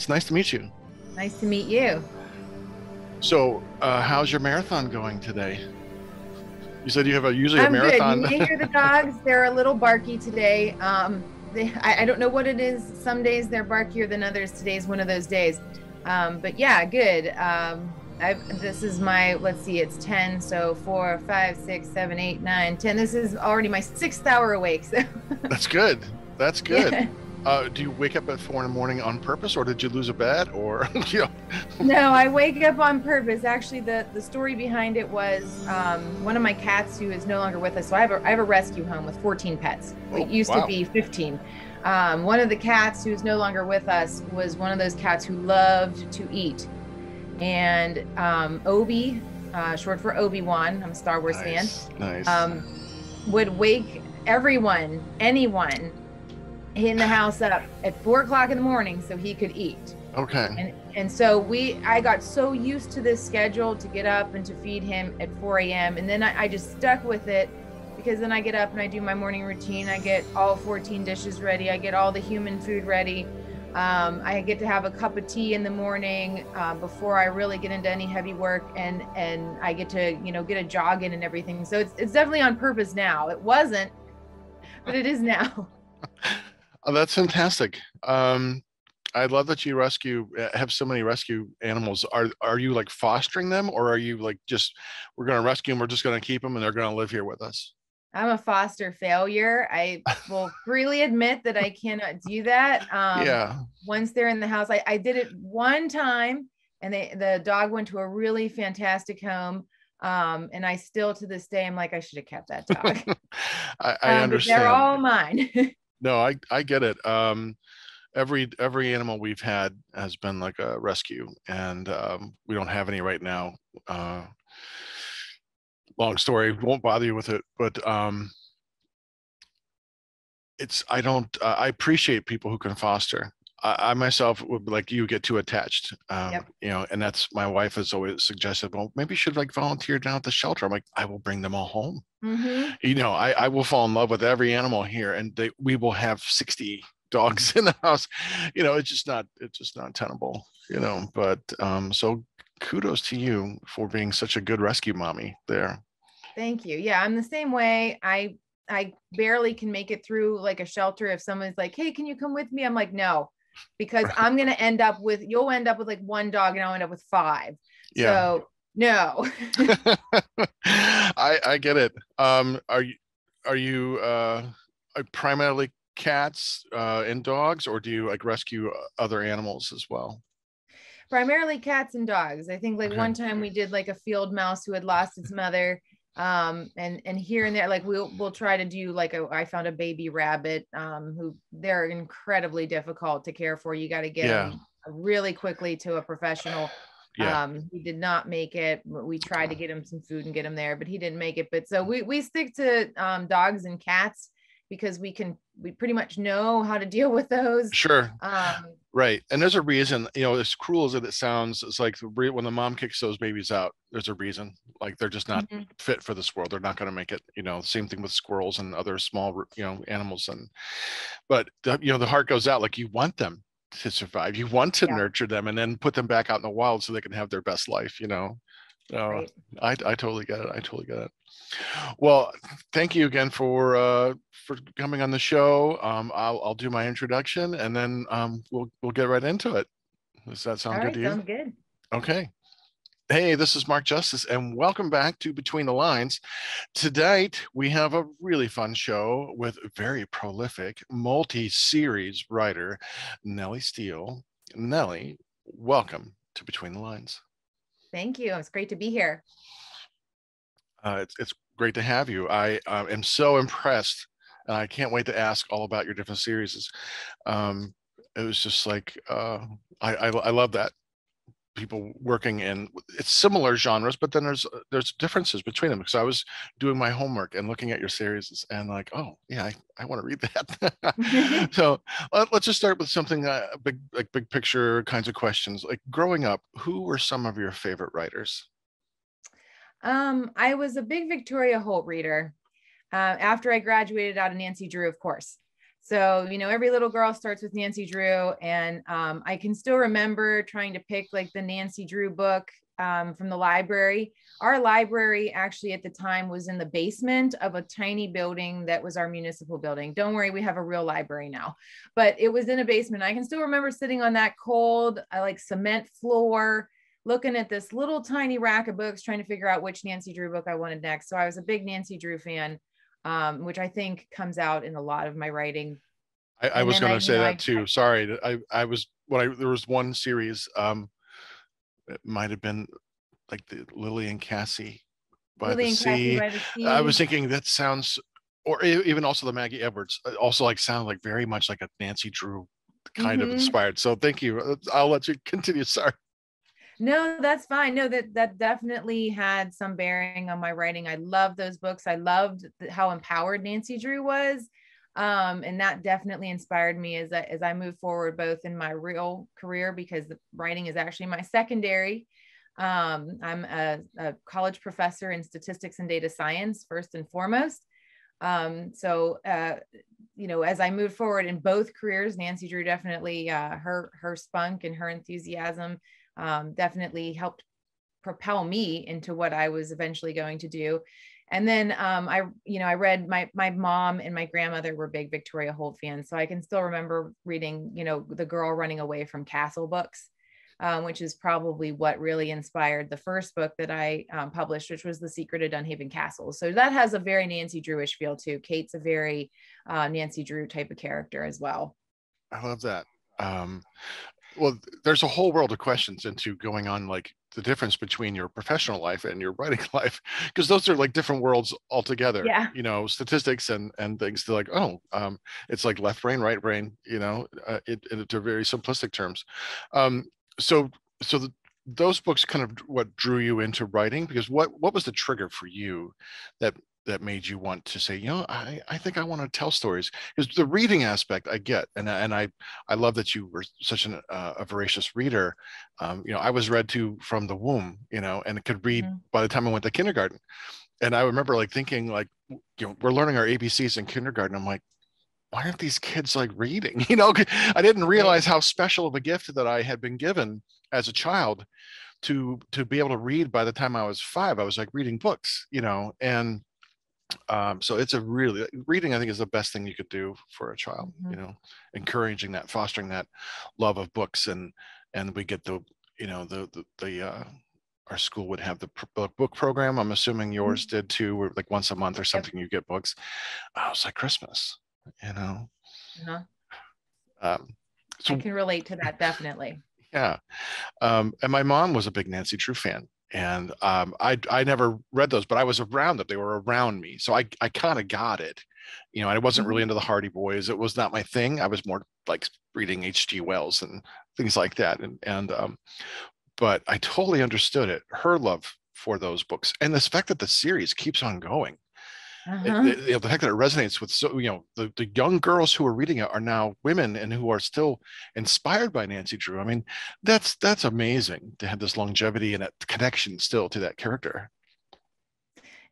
It's nice to meet you. Nice to meet you. So, uh, how's your marathon going today? You said you have a usually a I'm marathon. good. Hear the dogs; they're a little barky today. Um, they, I, I don't know what it is. Some days they're barkier than others. Today's one of those days. Um, but yeah, good. Um, I've, this is my let's see, it's ten. So four, five, six, seven, eight, nine, ten. This is already my sixth hour awake. So That's good. That's good. Yeah. Uh, do you wake up at four in the morning on purpose, or did you lose a bet, or you know? no, I wake up on purpose. Actually, the the story behind it was um, one of my cats who is no longer with us. So I have a I have a rescue home with 14 pets. Oh, it used wow. to be 15. Um, one of the cats who's no longer with us was one of those cats who loved to eat, and um, Obi, uh, short for Obi Wan, I'm a Star Wars fan nice, nice. um, would wake everyone, anyone in the house up at four o'clock in the morning so he could eat. okay. And and so we, I got so used to this schedule to get up and to feed him at 4 a.m. And then I, I just stuck with it because then I get up and I do my morning routine. I get all 14 dishes ready. I get all the human food ready. Um, I get to have a cup of tea in the morning uh, before I really get into any heavy work, and and I get to you know get a jog in and everything. So it's it's definitely on purpose now. It wasn't, but it is now. Oh, that's fantastic. Um, I love that you rescue uh, have so many rescue animals. Are are you like fostering them, or are you like just we're going to rescue them, we're just going to keep them, and they're going to live here with us? I'm a foster failure. I will freely admit that I cannot do that. Um, yeah. Once they're in the house, I, I did it one time, and they the dog went to a really fantastic home. Um, and I still to this day I'm like I should have kept that dog. I, I Um, understand. They're all mine. No, I I get it. Um, every every animal we've had has been like a rescue, and um, we don't have any right now. Uh, long story, won't bother you with it, but um, it's I don't uh, I appreciate people who can foster. I, I myself would be like you get too attached, um, Yep. you know, and that's my wife has always suggested. Well, maybe you should like volunteer down at the shelter. I'm like, I will bring them all home Mhm. you know, I, I will fall in love with every animal here and they, we will have 60 dogs in the house. You know, it's just not, it's just not tenable, you know, but um, so kudos to you for being such a good rescue mommy there. Thank you. Yeah, I'm the same way. I I barely can make it through like a shelter if someone's like, "Hey, can you come with me?" I'm like, "No." Because I'm going to end up with you'll end up with like one dog and I'll end up with five. Yeah. So, no. I, I get it. Um, are you, are you uh, are primarily cats uh, and dogs or do you like rescue other animals as well? primarily cats and dogs. I think like Okay. one time we did like a field mouse who had lost its mother. Um, and and here and there, like we'll we'll try to do like a I found a baby rabbit um who they're incredibly difficult to care for. You got to get Yeah. them really quickly to a professional. Yeah. Um, he did not make it. We tried to get him some food and get him there, but he didn't make it. But so we we stick to um dogs and cats because we can we pretty much know how to deal with those. Sure. Um, Right. And there's a reason, you know, as cruel as it sounds, it's like when the mom kicks those babies out, there's a reason. Like they're just not mhm. fit for this world. They're not going to make it, you know, same thing with squirrels and other small, you know, animals. And, but, the, you know, the heart goes out like you want them to survive. You want to Yeah. nurture them and then put them back out in the wild so they can have their best life, you know? So Right. I, I totally get it. I totally get it. Well, thank you again for uh, for coming on the show. Um, I'll I'll do my introduction and then um, we'll we'll get right into it. Does that sound All good right, to you? sounds good. Okay. Hey, this is Mark Justice, and welcome back to Between the Lines. Tonight, we have a really fun show with very prolific multi series writer, Nellie Steele. Nellie, welcome to Between the Lines. Thank you. It's great to be here. Uh, it's, it's great to have you. I uh, am so impressed, and I can't wait to ask all about your different series. Um, it was just like uh, I, I I love that people working in it's similar genres, but then there's uh, there's differences between them. Because I was doing my homework and looking at your series, and like, oh yeah, I, I want to read that. so let, us just start with something uh, big like big picture kinds of questions. Like growing up, who were some of your favorite writers? Um, I was a big Victoria Holt reader. Uh, after I graduated out of Nancy Drew, of course. So, you know, every little girl starts with Nancy Drew. And um, I can still remember trying to pick like the Nancy Drew book um, from the library. Our library actually at the time was in the basement of a tiny building that was our municipal building. Don't worry, we have a real library now, but it was in a basement. I can still remember sitting on that cold, uh, like cement floor, looking at this little tiny rack of books, trying to figure out which Nancy Drew book I wanted next. So I was a big Nancy Drew fan, um, which I think comes out in a lot of my writing. I, I was going to say that too. Sorry, I I was when I there was one series. Um, it might have been like the Lily and Cassie by, Lily the, sea. by the sea. I was thinking that sounds, or even also the Maggie Edwards, uh, also like sounded like very much like a Nancy Drew kind mm-hmm. of inspired. So thank you. Uh, I'll let you continue. Sorry. No, that's fine. No, that that definitely had some bearing on my writing. I love those books. I loved how empowered Nancy Drew was. Um, and that definitely inspired me as I, as I move forward, both in my real career, because the writing is actually my secondary. Um, I'm a, a, college professor in statistics and data science, first and foremost. Um, so, uh, you know, as I move forward in both careers, Nancy Drew definitely, uh, her, her spunk and her enthusiasm um, definitely helped propel me into what I was eventually going to do. And then um, I, you know, I read my my mom and my grandmother were big Victoria Holt fans, so I can still remember reading, you know, the girl running away from Castle books, um, which is probably what really inspired the first book that I um, published, which was The Secret of Dunhaven Castle. So that has a very Nancy Drewish feel too. Cate's a very uh, Nancy Drew type of character as well. I love that. Well there's a whole world of questions into going on like the difference between your professional life and your writing life because those are like different worlds altogether yeah. you know statistics and and things they're like oh um it's like left brain right brain you know uh, it, it to very simplistic terms. Um so so the, those books kind of what drew you into writing? Because what what was the trigger for you that that made you want to say, you know, I, I think I want to tell stories because the reading aspect I get, and and I I love that you were such an, uh, a voracious reader. Um, you know, I was read to from the womb, you know, and could read mm-hmm. by the time I went to kindergarten. And I remember like thinking like, you know, we're learning our ABCs in kindergarten. I'm like, why aren't these kids like reading? You know, I didn't realize how special of a gift that I had been given as a child to to be able to read by the time I was five. I was like reading books, you know, and um, so it's a really reading i think is the best thing you could do for a child mm-hmm. you know encouraging that fostering that love of books and and we get the you know the the, the uh, our school would have the book program i'm assuming yours mm-hmm. did too where like once a month or something yep. you get books oh, it's like christmas you know uh-huh. um, so, i can relate to that definitely yeah um, and my mom was a big nancy drew fan and um, I I never read those, but I was around them. They were around me, so I I kind of got it. You know, I wasn't really mm-hmm. into the Hardy Boys. It was not my thing. I was more like reading H.G. Wells and things like that. And and um, but I totally understood it. Her love for those books and the fact that the series keeps on going uh-huh. it, you know, the fact that it resonates with so you know the, the young girls who are reading it are now women and who are still inspired by nancy drew i mean that's that's amazing to have this longevity and that connection still to that character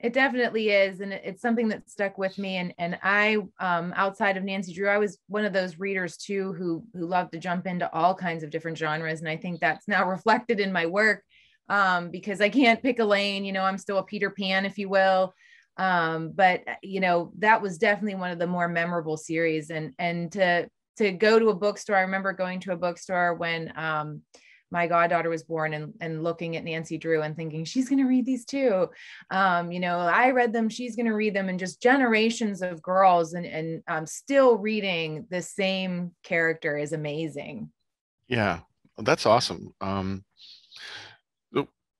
it definitely is and it's something that stuck with me and and i um, outside of nancy drew i was one of those readers too who who loved to jump into all kinds of different genres and i think that's now reflected in my work um, because i can't pick a lane you know i'm still a peter pan if you will um, but uh, you know that was definitely one of the more memorable series and and to to go to a bookstore i remember going to a bookstore when um, my goddaughter was born and, and looking at Nancy Drew and thinking she's going to read these too. Um, you know, I read them, she's going to read them, and just generations of girls and, and um, still reading the same character is amazing. Yeah, that's awesome. Um,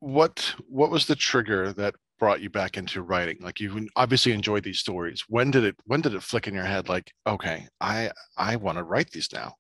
what what was the trigger that brought you back into writing? Like you obviously enjoyed these stories. When did it when did it flick in your head like okay i i want to write these now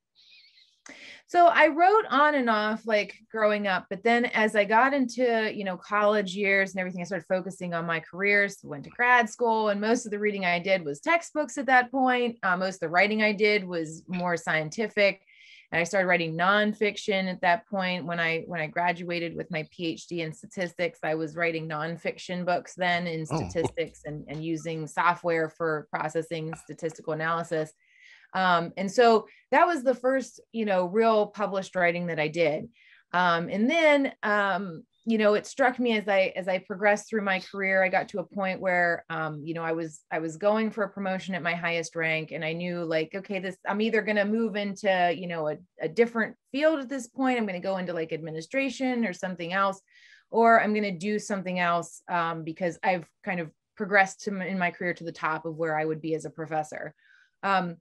so i wrote on and off like growing up but then as i got into you know college years and everything i started focusing on my careers went to grad school and most of the reading i did was textbooks at that point. Uh, most of the writing i did was more scientific and I started writing nonfiction at that point. When I when I graduated with my PhD in statistics, I was writing nonfiction books then in oh, statistics oh. and, and using software for processing statistical analysis. Um, and so that was the first, you know, real published writing that I did. Um, and then, um, you know, it struck me as I as I progressed through my career, I got to a point where, um, you know, I was I was going for a promotion at my highest rank, and I knew like, okay, this I'm either going to move into, you know, a, a different field at this point. I'm going to go into like administration or something else, or I'm going to do something else um, because I've kind of progressed to, in my career to the top of where I would be as a professor. Um,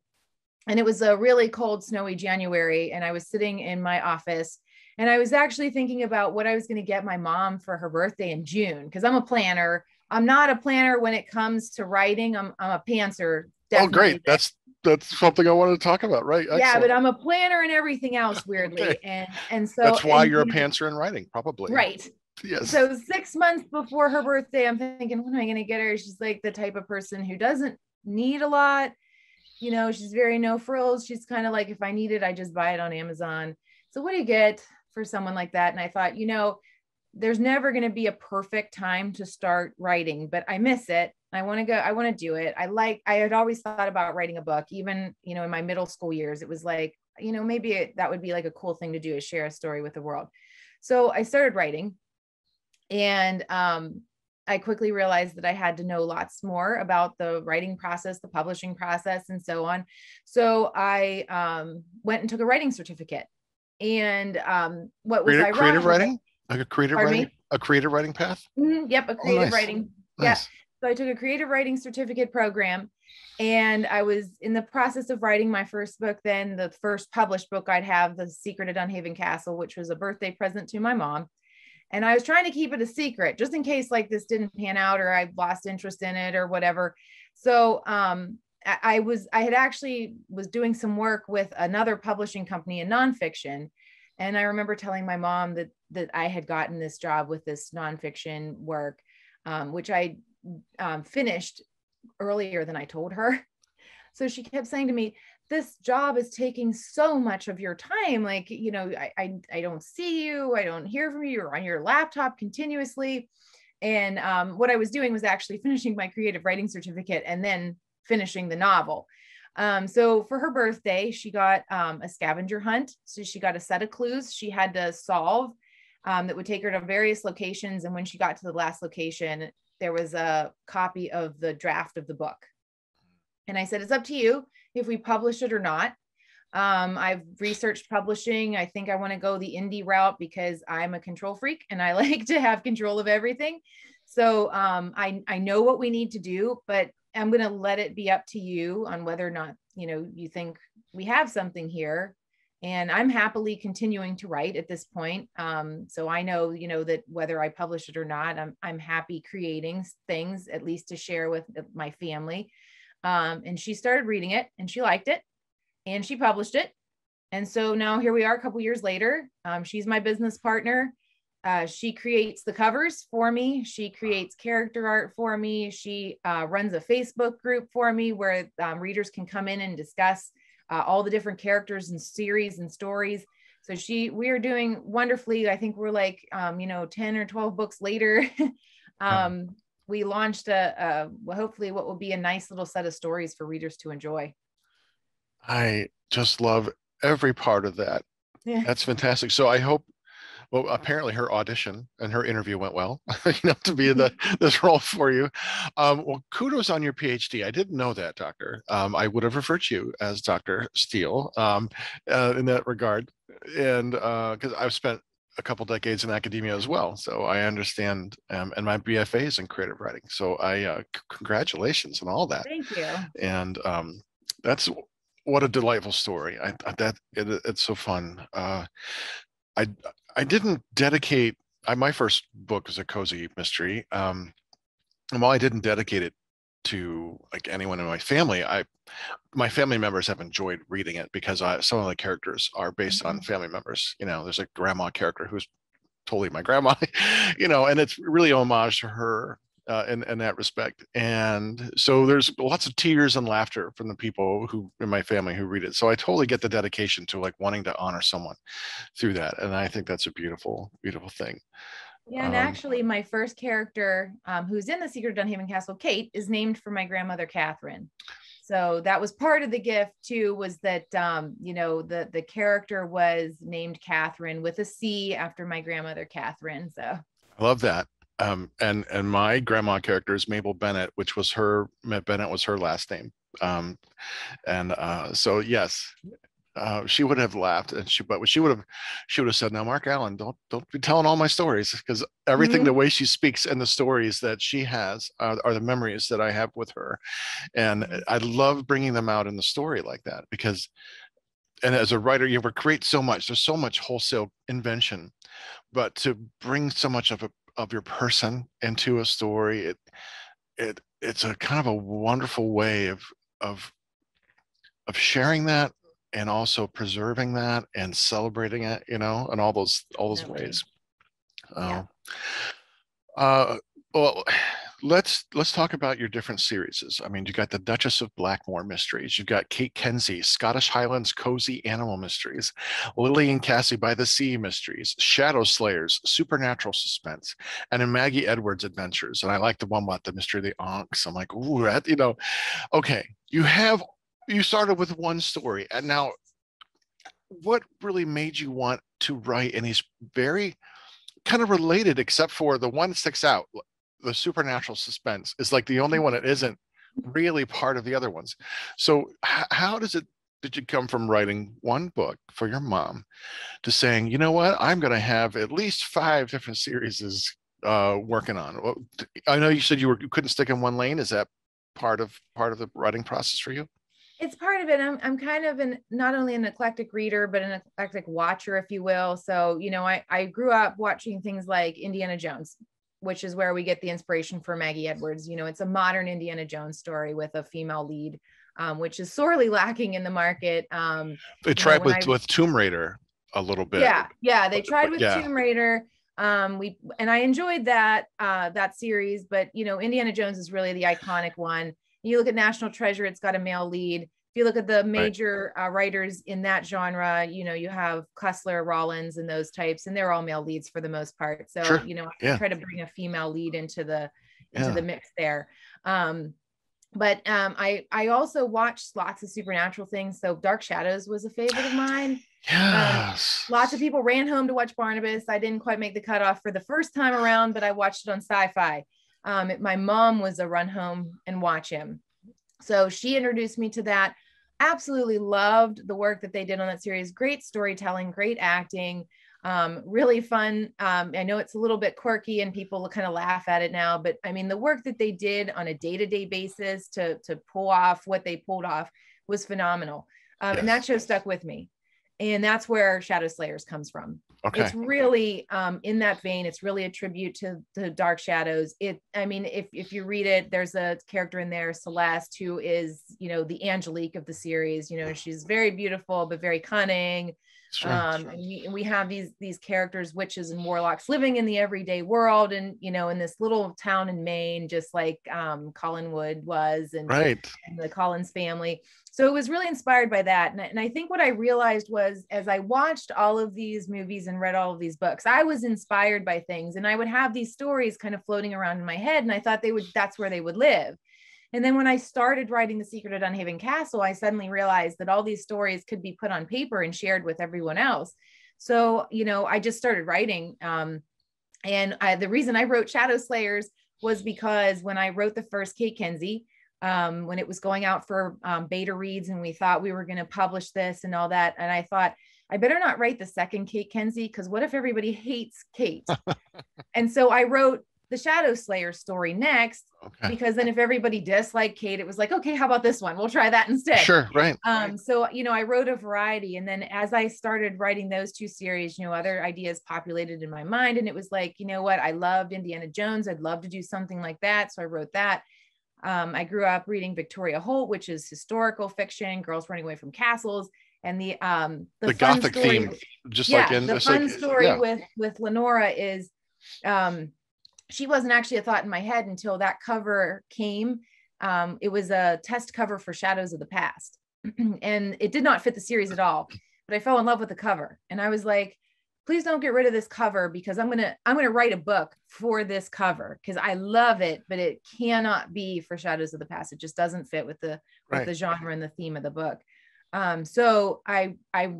and it was a really cold, snowy January, and I was sitting in my office and I was actually thinking about what I was going to get my mom for her birthday in June because I'm a planner. I'm not a planner when it comes to writing. I'm, I'm a pantser. Oh, great. That's that's something I wanted to talk about, right? Excellent. Yeah, but I'm a planner and everything else weirdly. okay. And and so that's why and, you're a pantser in writing, probably. Right. Yes. So six months before her birthday, I'm thinking, what am I gonna get her? She's like the type of person who doesn't need a lot. You know, she's very no frills. She's kind of like, if I need it, I just buy it on Amazon. So what do you get? For someone like that. And I thought, you know, there's never going to be a perfect time to start writing, but I miss it. I want to go, I want to do it. I like, I had always thought about writing a book, even, you know, in my middle school years, it was like, you know, maybe it, that would be like a cool thing to do is share a story with the world. So I started writing and um, I quickly realized that I had to know lots more about the writing process, the publishing process, and so on. So I um, went and took a writing certificate and um, what was creative, creative writing, like a creative writing, me? a creative writing path. Mm-hmm, yep, a oh, creative oh, nice. writing. Nice. Yeah. So I took a creative writing certificate program, and I was in the process of writing my first book. Then the first published book I'd have, "The Secret of Dunhaven Castle," which was a birthday present to my mom. And I was trying to keep it a secret just in case like this didn't pan out or I lost interest in it or whatever. So um, I was I had actually was doing some work with another publishing company in nonfiction, and I remember telling my mom that that I had gotten this job with this nonfiction work, um, which I um, finished earlier than I told her. So she kept saying to me, "This job is taking so much of your time. Like you know, I I, I don't see you, I don't hear from you. You're on your laptop continuously." And um, what I was doing was actually finishing my creative writing certificate and then finishing the novel. Um, so for her birthday, she got um, a scavenger hunt. So she got a set of clues she had to solve um, that would take her to various locations. And when she got to the last location, there was a copy of the draft of the book. And I said, it's up to you if we publish it or not. Um, I've researched publishing. I think I want to go the indie route because I'm a control freak and I like to have control of everything. So um, I, I know what we need to do, but I'm going to let it be up to you on whether or not, you know, you think we have something here. And I'm happily continuing to write at this point. Um, so I know, you know, that whether I publish it or not, I'm, I'm happy creating things, at least to share with my family. Um, and she started reading it and she liked it and she published it. And so now here we are a couple years later. Um, she's my business partner. Uh, she creates the covers for me. She creates character art for me. She uh, runs a Facebook group for me where um, readers can come in and discuss uh, all the different characters and series and stories. So she, we are doing wonderfully. I think we're like, um, you know, 10 or 12 books later. um, we launched a, a, hopefully what will be a nice little set of stories for readers to enjoy. I just love every part of that. Yeah. That's fantastic. So I hope well apparently her audition and her interview went well you know to be the this role for you. Um, well kudos on your phd i didn't know that doctor. Um, i would have referred to you as dr steele um, uh, in that regard. And because uh, i've spent a couple decades in academia as well so i understand um, and my bfa is in creative writing. So i uh, c- congratulations on all that. Thank you. And um, that's what a delightful story. I, that it, it's so fun. Uh, I I didn't dedicate. I, my first book was a cozy mystery. Um, and while I didn't dedicate it to like anyone in my family, I my family members have enjoyed reading it because I, some of the characters are based on mm-hmm. family members. You know, there's a grandma character who's totally my grandma. you know, and it's really homage to her uh, in, in that respect. And so there's lots of tears and laughter from the people who in my family who read it. So I totally get the dedication to like wanting to honor someone through that. And I think that's a beautiful, beautiful thing. Yeah, and um, actually, my first character, um, who's in the Secret of Dunhaven Castle, Cate, is named for my grandmother, Catherine. so that was part of the gift too was that um you know the the character was named catherine with a c after my grandmother catherine so i love that um and and my grandma character is mabel bennett which was her Matt bennett was her last name um and uh so yes uh, she would have laughed and she but she would have she would have said now mark allen don't don't be telling all my stories because everything mm-hmm. the way she speaks and the stories that she has are, are, the memories that i have with her and mm-hmm. i love bringing them out in the story like that because and as a writer you ever create so much there's so much wholesale invention but to bring so much of a, of your person into a story it it it's a kind of a wonderful way of of of sharing that and also preserving that and celebrating it you know and all those all those ways yeah. uh, uh, well let's let's talk about your different series. I mean you got the duchess of Blackmoore mysteries you've got Cate Kensie, scottish highlands cozy animal mysteries lily and cassie by the sea mysteries shadow slayers supernatural suspense and in maggie edwards adventures and i like the one about the mystery of the ankhs i'm like ooh that you know. Okay you have you started with one story and now what really made you want to write and he's very kind of related except for the one that sticks out the supernatural suspense is like the only one that isn't really part of the other ones. So h- how does it did you come from writing one book for your mom to saying you know what? I'm going to have at least five different series uh, working on. I know you said you were you couldn't stick in one lane. Is that part of part of the writing process for you? It's part of it. I'm I'm kind of an not only an eclectic reader, but an eclectic watcher, if you will. So, you know, I, I grew up watching things like Indiana Jones, which is where we get the inspiration for Maggie Edwards. You know, it's a modern Indiana Jones story with a female lead, um, which is sorely lacking in the market. Um, they tried know, with I, with Tomb Raider a little bit. Yeah, yeah, they tried with yeah. Tomb Raider. Um, we and I enjoyed that uh, that series, but you know, Indiana Jones is really the iconic one you look at National Treasure, it's got a male lead. You look at the major right. uh, writers in that genre, you know, you have Cussler, Rollins, and those types, and they're all male leads for the most part. So, sure. you know, yeah. I try to bring a female lead into the into yeah. the mix there. Um, but um, I I also watched lots of supernatural things. So Dark Shadows was a favorite of mine. Yes. Um, lots of people ran home to watch Barnabas. I didn't quite make the cutoff for the first time around, but I watched it on Sci-Fi. Um, my mom was a run home and watch him. So she introduced me to that. Absolutely loved the work that they did on that series. Great storytelling, great acting, um, really fun. Um, I know it's a little bit quirky and people kind of laugh at it now, but I mean, the work that they did on a day to day basis to, to pull off what they pulled off was phenomenal. Um, yes. And that show stuck with me. And that's where Shadow Slayers comes from. Okay. It's really um, in that vein. It's really a tribute to the Dark Shadows. It, I mean, if if you read it, there's a character in there, Celeste, who is you know the Angelique of the series. You know, she's very beautiful but very cunning. Sure, um, sure. And, we, and we have these these characters, witches and warlocks, living in the everyday world, and you know, in this little town in Maine, just like um, Collinwood was, and, right. and the Collins family so it was really inspired by that and, and i think what i realized was as i watched all of these movies and read all of these books i was inspired by things and i would have these stories kind of floating around in my head and i thought they would that's where they would live and then when i started writing the secret of dunhaven castle i suddenly realized that all these stories could be put on paper and shared with everyone else so you know i just started writing um, and I, the reason i wrote shadow slayers was because when i wrote the first Cate Kensie, um, when it was going out for um, beta reads and we thought we were going to publish this and all that. And I thought, I better not write the second Cate Kensie because what if everybody hates Cate? and so I wrote the Shadow Slayer story next okay. because then if everybody disliked Cate, it was like, okay, how about this one? We'll try that instead. Sure, right. Um, so you know, I wrote a variety, and then as I started writing those two series, you know, other ideas populated in my mind, and it was like, you know what, I loved Indiana Jones. I'd love to do something like that, so I wrote that. Um, I grew up reading Victoria Holt, which is historical fiction, girls running away from castles, and the um the, the gothic story, theme, just yeah, like in the fun like, story yeah. with with Lenora is um she wasn't actually a thought in my head until that cover came. Um, it was a test cover for Shadows of the Past, and it did not fit the series at all. But I fell in love with the cover, and I was like, please don't get rid of this cover because i'm gonna i'm gonna write a book for this cover because i love it but it cannot be for shadows of the past it just doesn't fit with the Right. with the genre and the theme of the book um so i i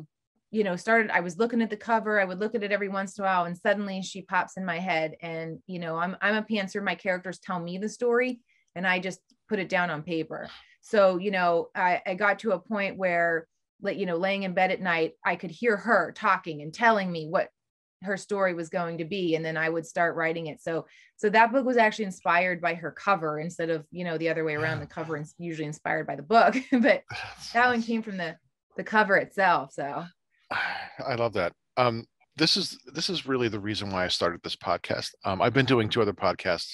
you know started i was looking at the cover i would look at it every once in a while and suddenly she pops in my head and you know i'm i'm a pantser my characters tell me the story and i just put it down on paper. So you know i, I got to a point where like you know laying in bed at night i could hear her talking and telling me what her story was going to be and then i would start writing it. So so that book was actually inspired by her cover instead of you know the other way around. The cover is usually inspired by the book but that one came from the the cover itself so I love that. Um, this is this is really the reason why I started this podcast. Um, I've been doing two other podcasts.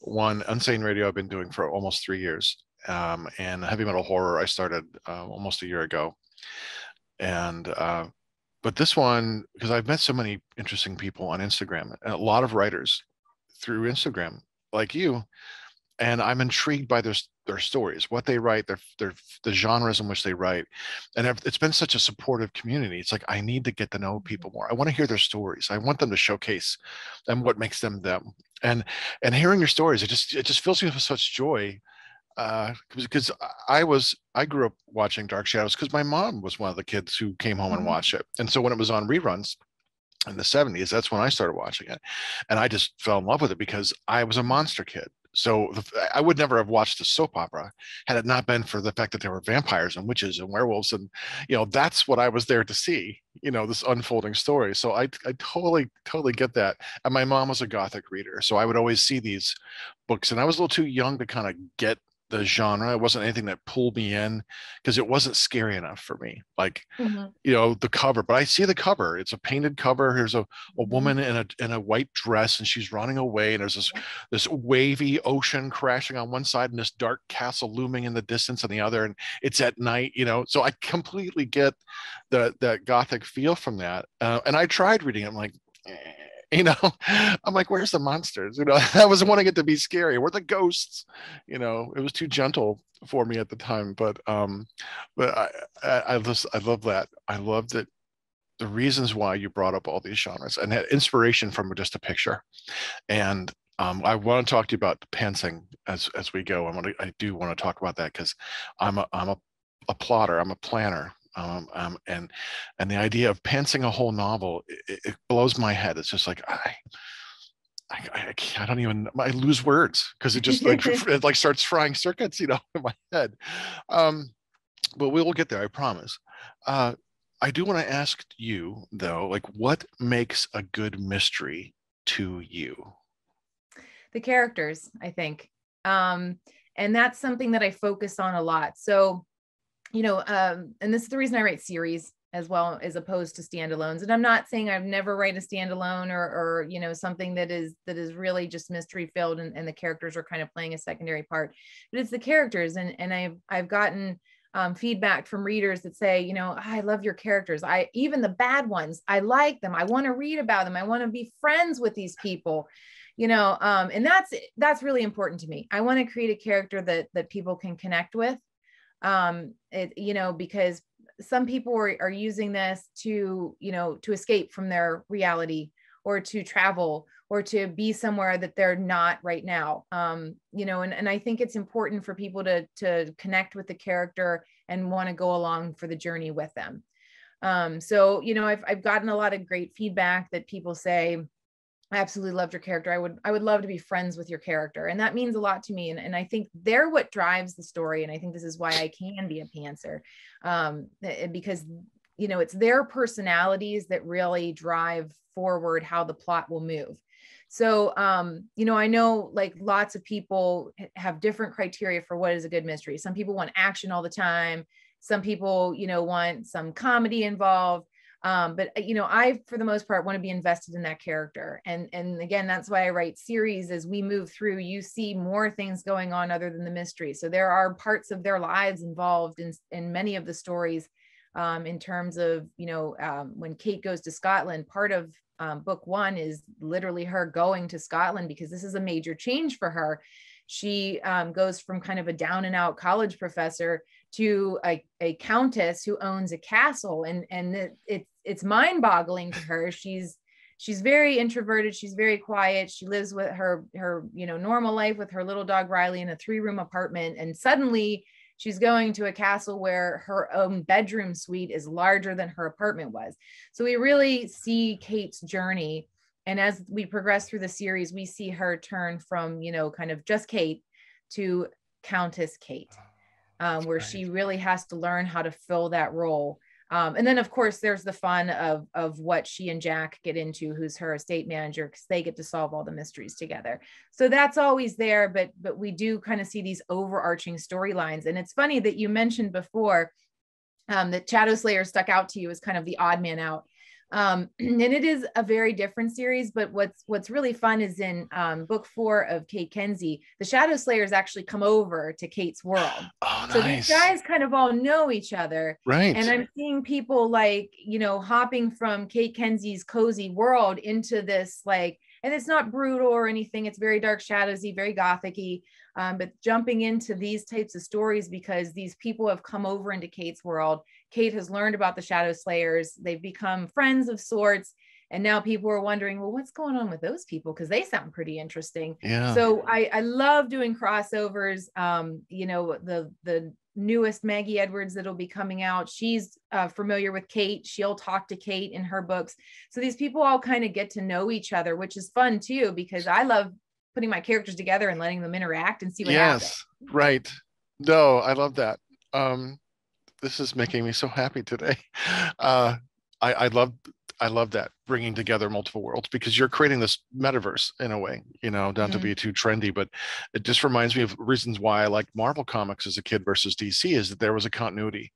One, Unsane Radio, I've been doing for almost three years, um, and Heavy Metal Horror I started uh, almost a year ago. And uh, but this one, because I've met so many interesting people on Instagram, and a lot of writers through Instagram, like you, and I'm intrigued by their their stories, what they write, their their the genres in which they write, and it's been such a supportive community. It's like I need to get to know people more. I want to hear their stories. I want them to showcase them what makes them them. And and hearing your stories, it just it just fills me with such joy. Uh, because I was I grew up watching Dark Shadows because my mom was one of the kids who came home and Mhm. watched it, and so when it was on reruns in the 70s, that's when I started watching it, and I just fell in love with it because I was a monster kid. So the, I would never have watched a soap opera had it not been for the fact that there were vampires and witches and werewolves and you know that's what I was there to see you know this unfolding story. So I I totally totally get that. And my mom was a gothic reader so I would always see these books and I was a little too young to kind of get the genre it wasn't anything that pulled me in because it wasn't scary enough for me like you know the cover but i see the cover it's a painted cover here's a, a woman in a in a white dress and she's running away and there's this this wavy ocean crashing on one side and this dark castle looming in the distance on the other and it's at night you know so i completely get the that gothic feel from that uh, and i tried reading it i'm like eh, you know? I'm like where's the monsters? You know? I was wanting it to be scary. Where the ghosts? You know? It was too gentle for me at the time but um but i i, I just i love that. I love that the reasons why you brought up all these genres and had inspiration from just a picture. And um, I want to talk to you about pantsing as as we go. I want to, I do want to talk about that because I'm a I'm a, a plotter. I'm a planner. Um, um, and and the idea of pantsing a whole novel it, it blows my head. It's just like I I, I, can't- I don't even I lose words because it just like it like starts frying circuits, you know, in my head. Um, but we will get there, I promise. Uh, I do want to ask you though, like, what makes a good mystery to you? the characters i think um and that's something that i focus on a lot so you know um and this is the reason i write series as well as opposed to standalones and i'm not saying i've never write a standalone or or you know something that is that is really just mystery filled and, and the characters are kind of playing a secondary part but it's the characters and and i've i've gotten um, feedback from readers that say, you know, I love your characters. I even the bad ones, I like them. I want to read about them. I want to be friends with these people you know um, and that's that's really important to me i want to create a character that that people can connect with um it you know because some people are, are using this to you know to escape from their reality or to travel or to be somewhere that they're not right now. Um you know and, and i think it's important for people to to connect with the character and want to go along for the journey with them. Um so you know i've, I've gotten a lot of great feedback that people say I absolutely loved your character. I would I would love to be friends with your character. And that means a lot to me. And, and I think they're what drives the story. And I think this is why I can be a pantser. Um, because you know, it's their personalities that really drive forward how the plot will move. So, um, you know, I know like lots of people have different criteria for what is a good mystery. Some people want action all the time. Some people, you know, want some comedy involved um, but you know i for the most part want to be invested in that character. And and again that's why i write series as we move through you see more things going on other than the mystery. So there are parts of their lives involved in in many of the stories um, in terms of you know um, when Cate goes to scotland part of um, book one is literally her going to scotland because this is a major change for her. She um, goes from kind of a down and out college professor to a, a countess who owns a castle. And and it, it's it's mind-boggling to her. She's she's very introverted. She's very quiet. She lives with her her you know normal life with her little dog riley in a three room apartment. And suddenly she's going to a castle where her own bedroom suite is larger than her apartment was. So we really see Cate's journey. And as we progress through the series we see her turn from you know kind of just Cate to countess Cate um, where right. she really has to learn how to fill that role um, and then of course there's the fun of of what she and Jack get into, who's her estate manager, because they get to solve all the mysteries together. So that's always there, but but we do kind of see these overarching storylines. And it's funny that you mentioned before um, that Shadow Slayer stuck out to you as kind of the odd man out um, and it is a very different series but what's what's really fun is in um, book four of Cate Kensie, the shadow slayers actually come over to Cate's world. Oh, so these guys kind of all know each other. Right. And i'm seeing people like you know hopping from Cate Kensie's cozy world into this like and it's not brutal or anything. It's very dark shadowsy very gothicy um, but jumping into these types of stories because these people have come over into Cate's world. Cate has learned about the shadow slayers. They've become friends of sorts. And now people are wondering well what's going on with those people? Because they sound pretty interesting. Yeah. So i i love doing crossovers. Um you know the the newest maggie edwards that'll be coming out she's uh, familiar with Cate. She'll talk to Cate in her books. So these people all kind of get to know each other which is fun too because i love putting my characters together and letting them interact and see what happens. yes, happens. right. No, I love that. Um, this is making me so happy today. Uh, I, I love I love that bringing together multiple worlds because you're creating this metaverse in a way, you know, not mm-hmm. to be too trendy, but it just reminds me of reasons why I like Marvel comics as a kid versus DC is that there was a continuity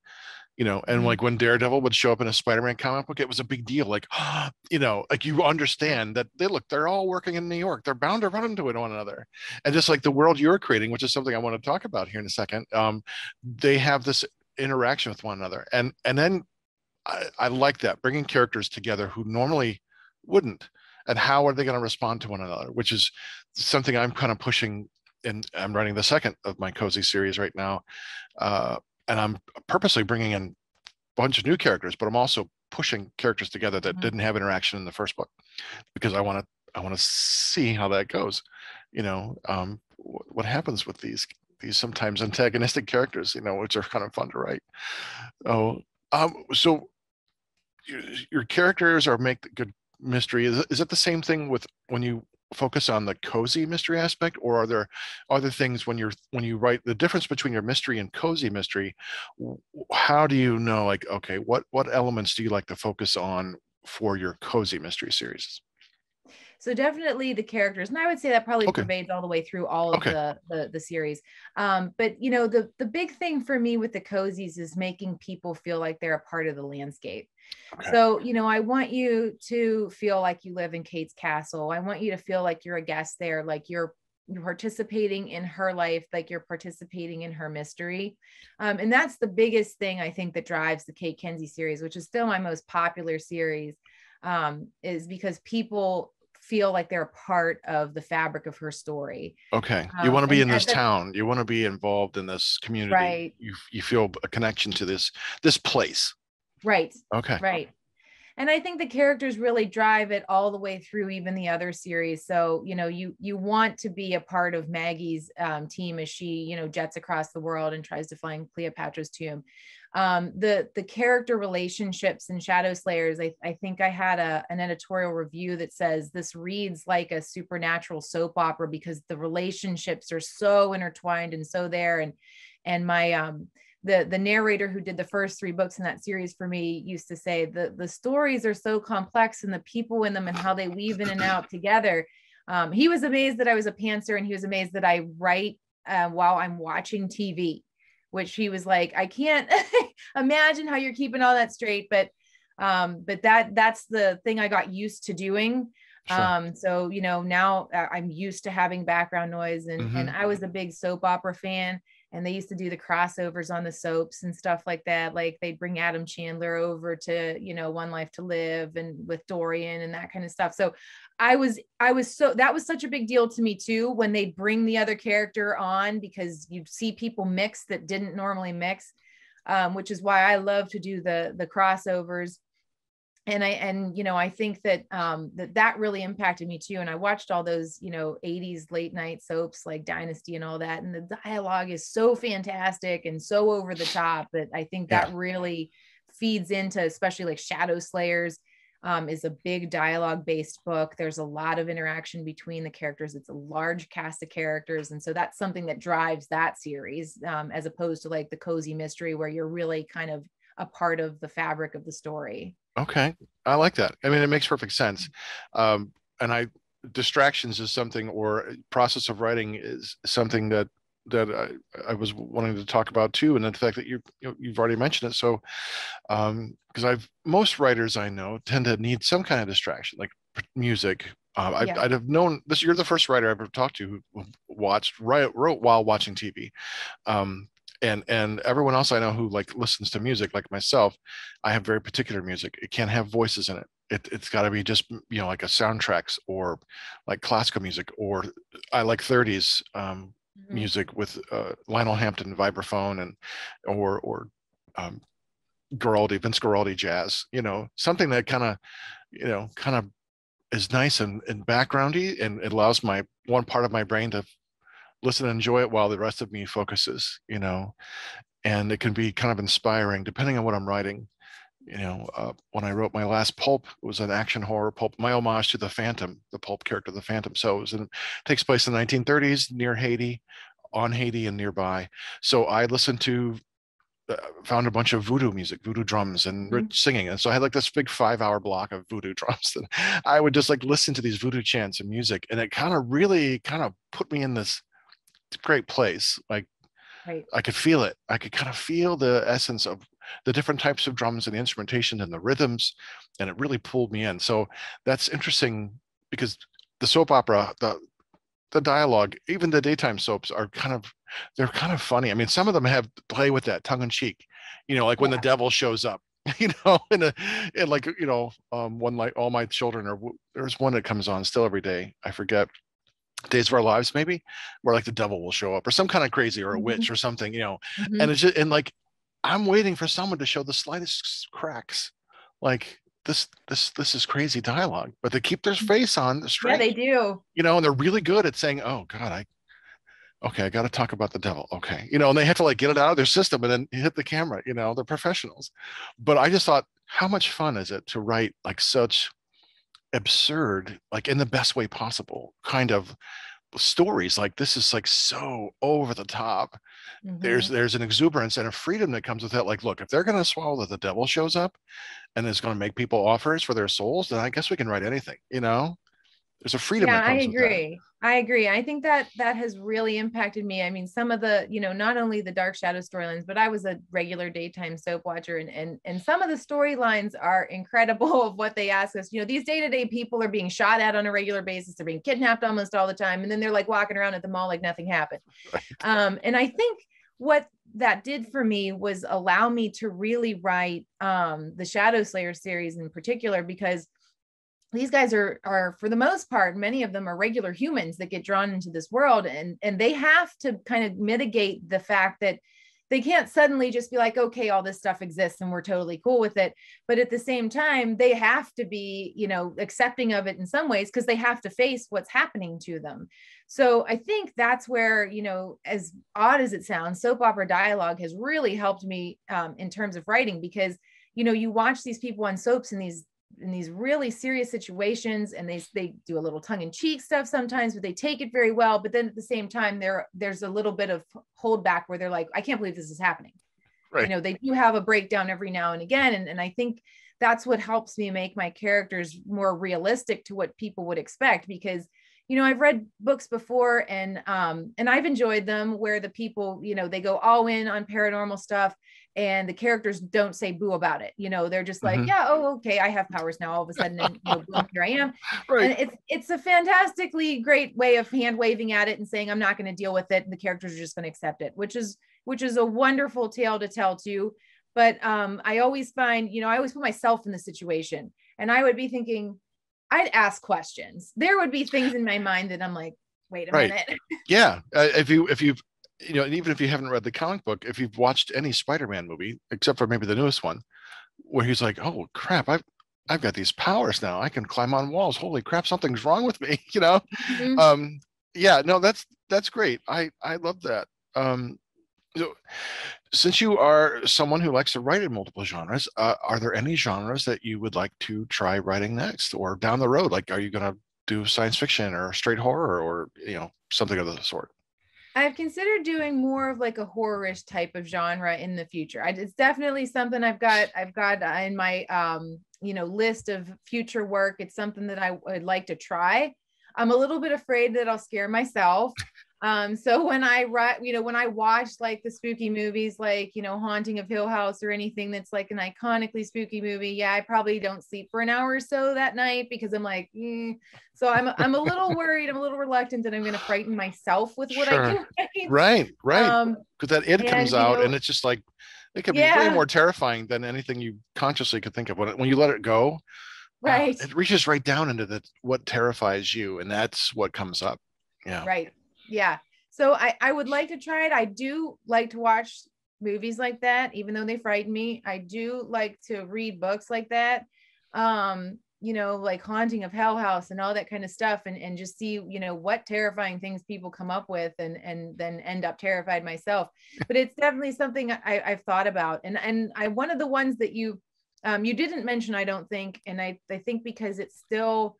you know and mm-hmm. like when daredevil would show up in a spider-man comic book it was a big deal like you know like you understand that they look they're all working in new york they're bound to run into one another and just like the world you're creating which is something i want to talk about here in a second um, they have this interaction with one another and and then I, I like that bringing characters together who normally wouldn't and how are they going to respond to one another which is something i'm kind of pushing and i'm writing the second of my cozy series right now uh, and I'm purposely bringing in a bunch of new characters, but I'm also pushing characters together that mm-hmm. didn't have interaction in the first book because I want to I want to see how that goes. You know, um, what happens with these these sometimes antagonistic characters, you know, which are kind of fun to write. Oh, um, so your, your characters are make good mystery. Is, is it the same thing with when you focus on the cozy mystery aspect or are there other things when you're when you write the difference between your mystery and cozy mystery how do you know like okay what what elements do you like to focus on for your cozy mystery series so definitely the characters, and I would say that probably okay. pervades all the way through all of the, the, the series. Um, but you know, the the big thing for me with the cozies is making people feel like they're a part of the landscape. Okay. So you know, I want you to feel like you live in Cate's castle. I want you to feel like you're a guest there, like you're you're participating in her life like you're participating in her mystery um, and that's the biggest thing i think that drives the Cate Kensie series which is still my most popular series um, is because people feel like they're a part of the fabric of her story. Okay. You um, want to be in this the, town. You want to be involved in this community. Right. You you feel a connection to this this place. Right. Okay. Right. And I think the characters really drive it all the way through even the other series. So, you know, you you want to be a part of Maggie's um, team as she, you know, jets across the world and tries to find Cleopatra's tomb um, the the character relationships in Shadow Slayers. I, I think I had a, an editorial review that says this reads like a supernatural soap opera because the relationships are so intertwined and so there. And and my um, the the narrator who did the first three books in that series for me used to say the the stories are so complex and the people in them and how they weave in and out together. Um, he was amazed that I was a pantser and he was amazed that I write uh, while I'm watching TV which he was like, I can't imagine how you're keeping all that straight, but um, but that that's the thing I got used to doing. Sure. Um, so you know, now uh, I'm used to having background noise and mm-hmm. and I was a big soap opera fan and they used to do the crossovers on the soaps and stuff like that. Like they'd bring Adam Chandler over to, you know, One Life to Live and with Dorian and that kind of stuff. So I was, I was so that was such a big deal to me too when they'd bring the other character on because you'd see people mix that didn't normally mix, um, which is why I love to do the the crossovers and I and you know I think that um that that really impacted me too. And I watched all those you know 80s late night soaps like Dynasty and all that, and the dialogue is so fantastic and so over the top that I think that yeah. really feeds into especially like Shadow Slayers um, is a big dialogue based book. There's a lot of interaction between the characters. It's a large cast of characters. And so that's something that drives that series um, as opposed to like the cozy mystery where you're really kind of a part of the fabric of the story. Okay. I like that. I mean, it makes perfect sense. Um, and I, distractions is something or process of writing is something that that I, I was wanting to talk about too, and the fact that you, you have already mentioned it. So, because um, I've most writers I know tend to need some kind of distraction, like music. Uh, I, yeah. I'd have known this. You're the first writer I've ever talked to who watched write, wrote while watching TV, um, and and everyone else I know who like listens to music, like myself, I have very particular music. It can't have voices in it. It, it's got to be just you know like a soundtracks or like classical music or I like 30s um, mm-hmm. music with uh, Lionel Hampton vibraphone and or or um, Vince Guaraldi jazz, you know, something that kind of, you know, kind of is nice and, and backgroundy and it allows my one part of my brain to listen and enjoy it while the rest of me focuses, you know, and it can be kind of inspiring depending on what I'm writing. You know, uh, when I wrote my last pulp, it was an action horror pulp, my homage to the Phantom, the pulp character, the Phantom. So it, was in, takes place in the 1930s near Haiti, on Haiti and nearby. So I listened to uh, found a bunch of voodoo music, voodoo drums, and mm-hmm. singing. And so I had like this big five hour block of voodoo drums. And I would just like listen to these voodoo chants and music. And it kind of really kind of put me in this great place. Like right. I could feel it. I could kind of feel the essence of the different types of drums and the instrumentation and the rhythms. And it really pulled me in. So that's interesting because the soap opera, the the dialogue, even the daytime soaps are kind of they're kind of funny. I mean, some of them have play with that tongue in cheek, you know, like when the devil shows up, you know, in a in like you know, um, one like all my children are there's one that comes on still every day. I forget days of our lives maybe where like the devil will show up or some kind of crazy or a mm-hmm. witch or something you know mm-hmm. and it's just and like i'm waiting for someone to show the slightest cracks like this this this is crazy dialogue but they keep their mm. face on the straight yeah they do you know and they're really good at saying oh god i okay i got to talk about the devil okay you know and they have to like get it out of their system and then hit the camera you know they're professionals but i just thought how much fun is it to write like such absurd like in the best way possible kind of stories like this is like so over the top mm-hmm. there's there's an exuberance and a freedom that comes with it like look if they're going to swallow that the devil shows up and is going to make people offers for their souls then i guess we can write anything you know there's a freedom yeah i agree. I agree. I think that that has really impacted me. I mean some of the you know not only the dark shadow storylines but i was a regular daytime soap watcher and and, and some of the storylines are incredible of what they ask us. You know these day-to-day people are being shot at on a regular basis. They're being kidnapped almost all the time and then they're like walking around at the mall like nothing happened. Right. um, and i think what that did for me was allow me to really write um, the shadow slayer series in particular because these guys are are for the most part many of them are regular humans that get drawn into this world and and they have to kind of mitigate the fact that they can't suddenly just be like okay all this stuff exists and we're totally cool with it. But at the same time they have to be you know accepting of it in some ways because they have to face what's happening to them. So i think that's where you know as odd as it sounds soap opera dialogue has really helped me um, in terms of writing because you know you watch these people on soaps and these in these really serious situations and they they do a little tongue-in-cheek stuff sometimes but they take it very well but then at the same time there there's a little bit of hold back where they're like i can't believe this is happening right. you know they do have a breakdown every now and again and, and i think that's what helps me make my characters more realistic to what people would expect because you know i've read books before and um and i've enjoyed them where the people you know they go all in on paranormal stuff and the characters don't say boo about it you know they're just like mm-hmm. yeah oh okay i have powers now all of a sudden and you know, here i am right. and it's it's a fantastically great way of hand waving at it and saying i'm not going to deal with it and the characters are just going to accept it which is which is a wonderful tale to tell too but um i always find you know i always put myself in the situation and i would be thinking I'd ask questions. There would be things in my mind that I'm like, wait a right. minute. yeah. Uh, if you, if you've, you know, and even if you haven't read the comic book, if you've watched any Spider-Man movie, except for maybe the newest one, where he's like, oh crap, I've, I've got these powers now. I can climb on walls. Holy crap, something's wrong with me, you know? Mhm. Um, yeah, no, that's that's great. I I love that. Um, so since you are someone who likes to write in multiple genres, uh, are there any genres that you would like to try writing next or down the road? Like, are you going to do science fiction or straight horror or you know something of the sort? I've considered doing more of like a horrorish type of genre in the future. I, it's definitely something I've got. I've got uh, in my um, you know list of future work. It's something that I would like to try. I'm a little bit afraid that I'll scare myself. Um, so when I write, you know, when I watch like the spooky movies, like you know, Haunting of Hill House or anything that's like an iconically spooky movie, yeah, I probably don't sleep for an hour or so that night because I'm like, eh. so I'm I'm a little worried, I'm a little reluctant that I'm going to frighten myself with what Sure. I can write. Right, right. Um, Because that id and, comes you out know- and it's just like it can be way more terrifying than anything you consciously could think of. When when you let it go, uh, right. it reaches right down into the what terrifies you, and that's what comes up. Yeah. Right. Yeah. So I, I would like to try it. I do like to watch movies like that, even though they frighten me. I do like to read books like that. Um, you know, like Haunting of Hell House and all that kind of stuff, and, and just see, you know, what terrifying things people come up with and and then end up terrified myself. But it's definitely something I, I've thought about. And and I one of the ones that you um you didn't mention, I don't think, and I, I think because it's still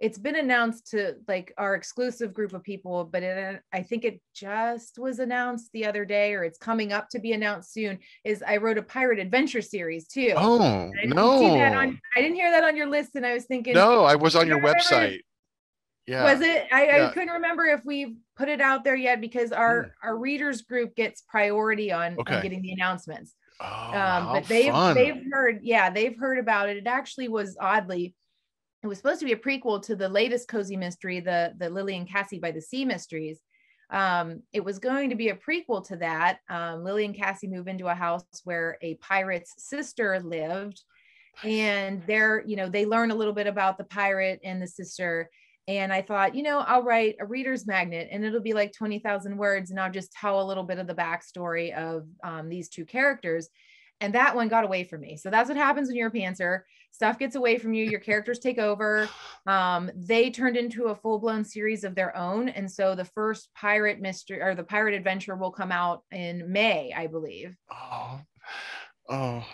it's been announced to like our exclusive group of people, but it, I think it just was announced the other day, or it's coming up to be announced soon. Is I wrote a pirate adventure series too. Oh I didn't no, on- I didn't hear that on your list, and I was thinking, no! I was on your website. Yeah. was it? I, Yeah. I couldn't remember if we put it out there yet because our Hmm. our readers group gets priority on, Okay. on getting the announcements. Oh, um, but they've fun. they've heard yeah they've heard about it it actually was oddly it was supposed to be a prequel to the latest cozy mystery the the lily and cassie by the sea mysteries. Um, it was going to be a prequel to that. Um, lily and cassie move into a house where a pirate's sister lived. And they're you know they learn a little bit about the pirate and the sister. And i thought you know i'll write a reader's magnet and it'll be like 20000 words and i'll just tell a little bit of the backstory of um, these two characters. And that one got away from me. So that's what happens when you're a pantser stuff gets away from you your characters take over um, they turned into a full-blown series of their own and so the first pirate mystery or the pirate adventure will come out in may i believe Oh, oh,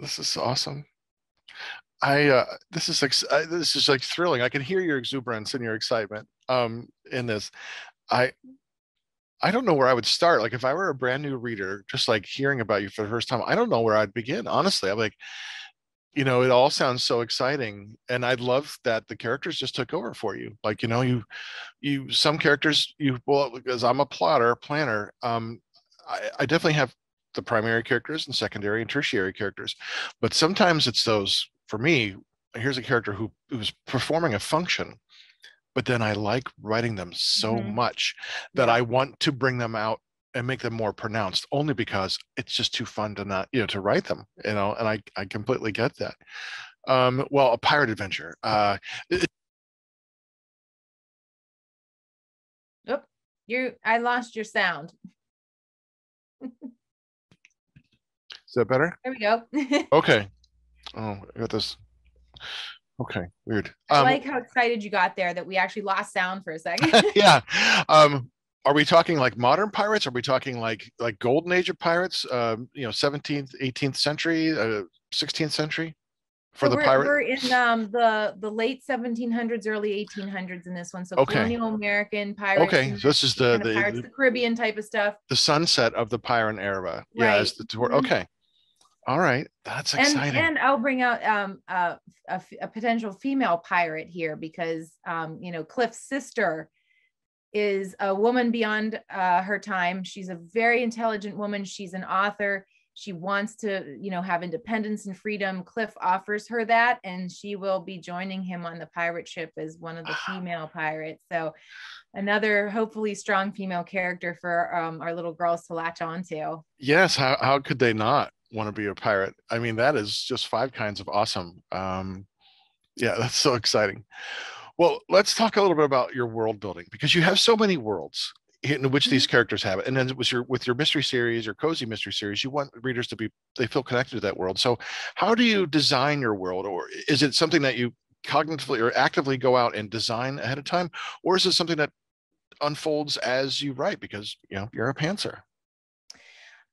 this is awesome. I uh, this is ex- I, this is like thrilling. I can hear your exuberance and your excitement um in this. I I don't know where I would start. Like if I were a brand new reader, just like hearing about you for the first time, I don't know where I'd begin. Honestly, I'm like, you know, it all sounds so exciting, and I love that the characters just took over for you. Like you know, you you some characters you well because I'm a plotter planner. Um, I, I definitely have the primary characters and secondary and tertiary characters, but sometimes it's those for me. Here's a character who who's performing a function, but then I like writing them so Mhm. much that Yeah. I want to bring them out and make them more pronounced only because it's just too fun to not you know to write them you know and i i completely get that. Um well a pirate adventure uh oh you i lost your sound. Is that better? There we go. Okay. Oh i got this. Okay weird. I um like how excited you got there that we actually lost sound for a second. yeah um are we talking like modern pirates are we talking like like golden age of pirates um you know 17th 18th century uh 16th century for So the we're, pirate we're in um, the the late 1700s, early 1800s in this one. So Okay. colonial American pirates. okay so this is the the, Pirates the the Caribbean type of stuff. the sunset of the pirate era. Yeah, as the tour. Mhm. Okay. All right. That's And exciting. and I'll bring out um, a f- a potential female pirate here because um, you know Cliff's sister is a woman beyond uh, her time. She's a very intelligent woman. She's an author. She wants to, you know, have independence and freedom. Cliff offers her that, and she will be joining him on the pirate ship as one of the female pirates. So, another hopefully strong female character for um, our little girls to latch onto. yes. How, how could they not want to be a pirate? I mean, that is just five kinds of awesome. Um, yeah, that's so exciting. Well, let's talk a little bit about your world building because you have so many worlds. in which these Mhm. characters have it. And then it was your with your mystery series or cozy mystery series, you want readers to be they feel connected to that world. So how do you design your world? Or is it something that you cognitively or actively go out and design ahead of time? Or is it something that unfolds as you write because you know you're a pantser?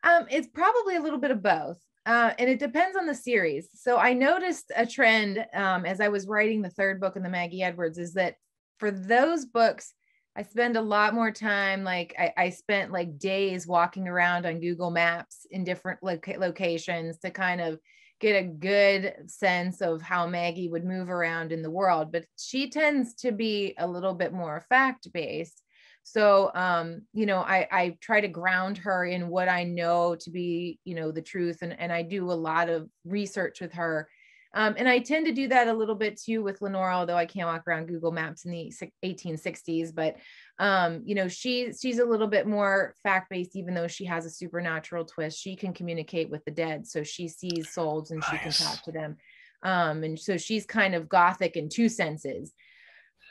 Um, it's probably a little bit of both. Uh, and it depends on the series. So I noticed a trend um, as I was writing the third book in the Maggie Edwards is that for those books, I spend a lot more time. Like I, I spent like days walking around on Google Maps in different loca- locations to kind of get a good sense of how Maggie would move around in the world. But she tends to be a little bit more fact based. So, um, you know, I, I try to ground her in what I know to be, you know, the truth. And, and I do a lot of research with her. Um, and I tend to do that a little bit too with Lenora, although I can't walk around Google Maps in the 1860s. But, um, you know, she, she's a little bit more fact based, even though she has a supernatural twist. She can communicate with the dead. So she sees souls and she Nice. can talk to them. Um, and so she's kind of gothic in two senses.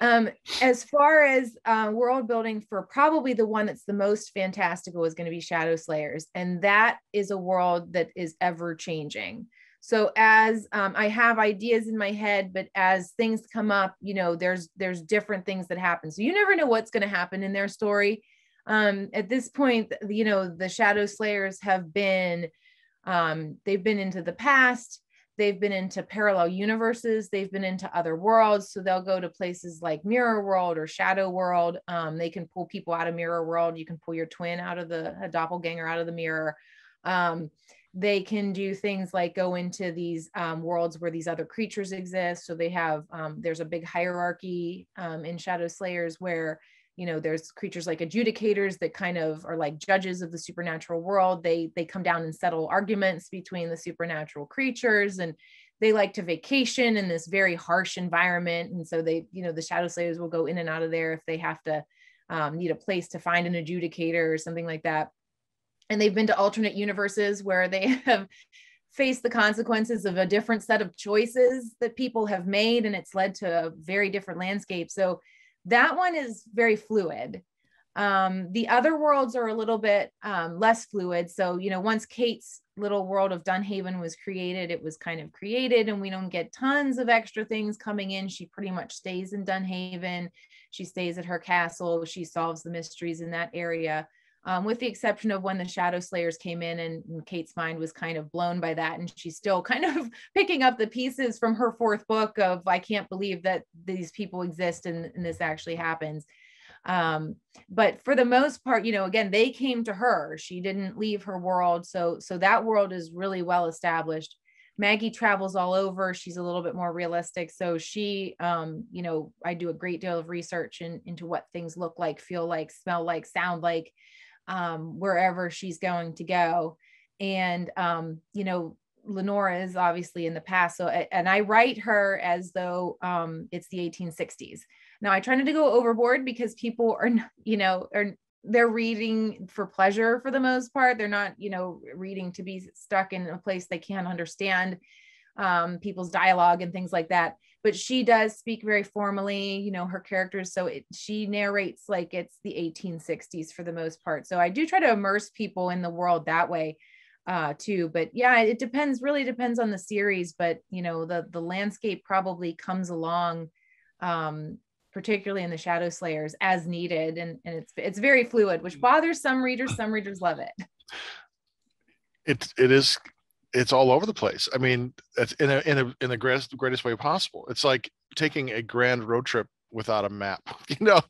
Um, as far as uh, world building for probably the one that's the most fantastical is going to be Shadow Slayers, and that is a world that is ever changing. So as um, I have ideas in my head, but as things come up, you know, there's there's different things that happen. So you never know what's going to happen in their story. Um, at this point, you know, the Shadow Slayers have been um, they've been into the past they've been into parallel universes they've been into other worlds so they'll go to places like mirror world or shadow world um, they can pull people out of mirror world you can pull your twin out of the doppelganger out of the mirror um, they can do things like go into these um, worlds where these other creatures exist so they have um, there's a big hierarchy um, in shadow slayers where you know there's creatures like adjudicators that kind of are like judges of the supernatural world. They they come down and settle arguments between the supernatural creatures and they like to vacation in this very harsh environment and so they you know the shadow slayers will go in and out of there if they have to um, need a place to find an adjudicator or something like that. And they've been to alternate universes where they have faced the consequences of a different set of choices that people have made and it's led to a very different landscape. So that one is very fluid. Um, the other worlds are a little bit um, less fluid. So, you know, once Cate's little world of Dunhaven was created, it was kind of created, and we don't get tons of extra things coming in. She pretty much stays in Dunhaven. She stays at her castle. She solves the mysteries in that area. Um, with the exception of when the Shadow Slayers came in, and, Cate's mind was kind of blown by that, and she's still kind of picking up the pieces from her fourth book of I can't believe that these people exist and, and this actually happens. Um, but for the most part, you know, again, they came to her. She didn't leave her world, so so that world is really well established. Maggie travels all over. She's a little bit more realistic. So she, um, you know, I do a great deal of research in, into what things look like, feel like, smell like, sound like, um, wherever she's going to go. And, um, you know, Lenora is obviously in the past. So, and I write her as though um, it's the 1860s. Now, I try not to go overboard because people are, you know, are they're reading for pleasure for the most part. They're not, you know, reading to be stuck in a place they can't understand um, people's dialogue and things like that. But she does speak very formally, you know, her characters. So it, she narrates like it's the 1860s for the most part. So I do try to immerse people in the world that way uh, too. But yeah, it depends, really depends on the series. But, you know, the, the landscape probably comes along um, particularly in the shadow slayers as needed and, and it's it's very fluid which bothers some readers some readers love it it it is it's all over the place. I mean it's in a in a in the greatest greatest way possible. It's like taking a grand road trip without a map you know?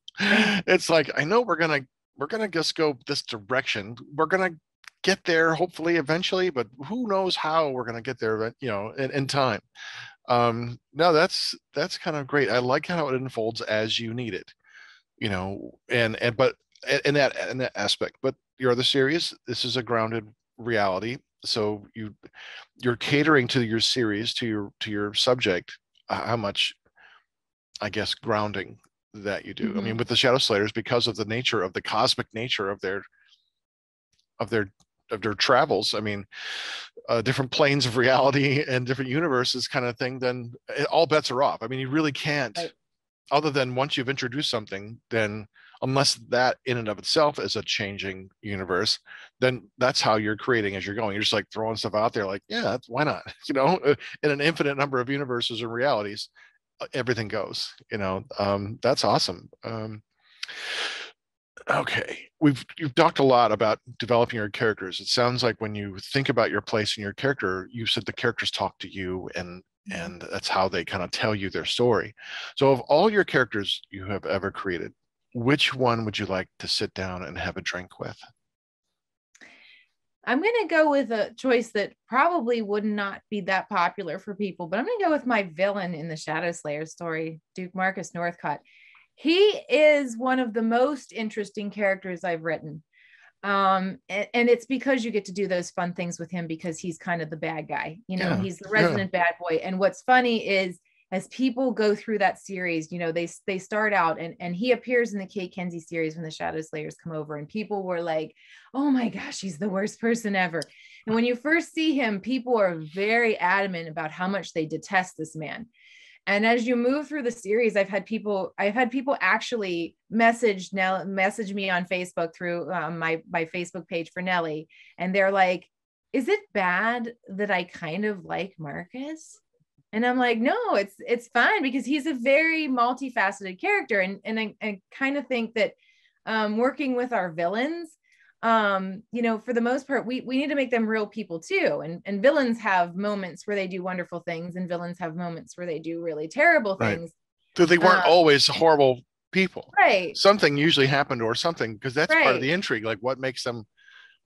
It's like i know we're gonna we're gonna just go this direction. We're gonna get there hopefully eventually but who knows how we're gonna get there you know in, in time. Um no that's that's kind of great. I like how it unfolds as you need it you know? And and but in that in that aspect. But your other series this is a grounded reality so you you're catering to your series to your to your subject how much i guess grounding that you do mm-hmm. i mean with the shadow slayers because of the nature of the cosmic nature of their of their of their travels i mean uh, different planes of reality and different universes kind of thing then it, all bets are off i mean you really can't right. other than once you've introduced something then unless that in and of itself is a changing universe then that's how you're creating as you're going. You're just like throwing stuff out there like yeah why not? You know uh, in an infinite number of universes and realities uh, everything goes you know? Um, that's awesome. Um, okay. We've you've talked a lot about developing your characters. It sounds like when you think about your place and your character you said the characters talk to you and mm-hmm. and that's how they kind of tell you their story. So of all your characters you have ever created which one would you like to sit down and have a drink with i'm going to go with a choice that probably would not be that popular for people but i'm going to go with my villain in the shadow slayer story duke marcus northcott he is one of the most interesting characters I've written. Um, and, and, it's because you get to do those fun things with him because he's kind of the bad guy, you know, yeah, he's the resident yeah. bad boy. And what's funny is as people go through that series, you know, they they start out and and he appears in the Cate Kensie series when the Shadow Slayers come over, and people were like, "Oh my gosh, he's the worst person ever." And when you first see him, people are very adamant about how much they detest this man. And as you move through the series i've had people i've had people actually message now message me on facebook through um, my my facebook page for nellie and they're like is it bad that i kind of like marcus and i'm like no it's it's fine because he's a very multifaceted character. And and i, I kind of think that um, working with our villains um you know for the most part we we need to make them real people too. And and villains have moments where they do wonderful things and villains have moments where they do really terrible things. Right. so they weren't um, always horrible people. Right. Something usually happened or something because that's right. part of the intrigue like what makes them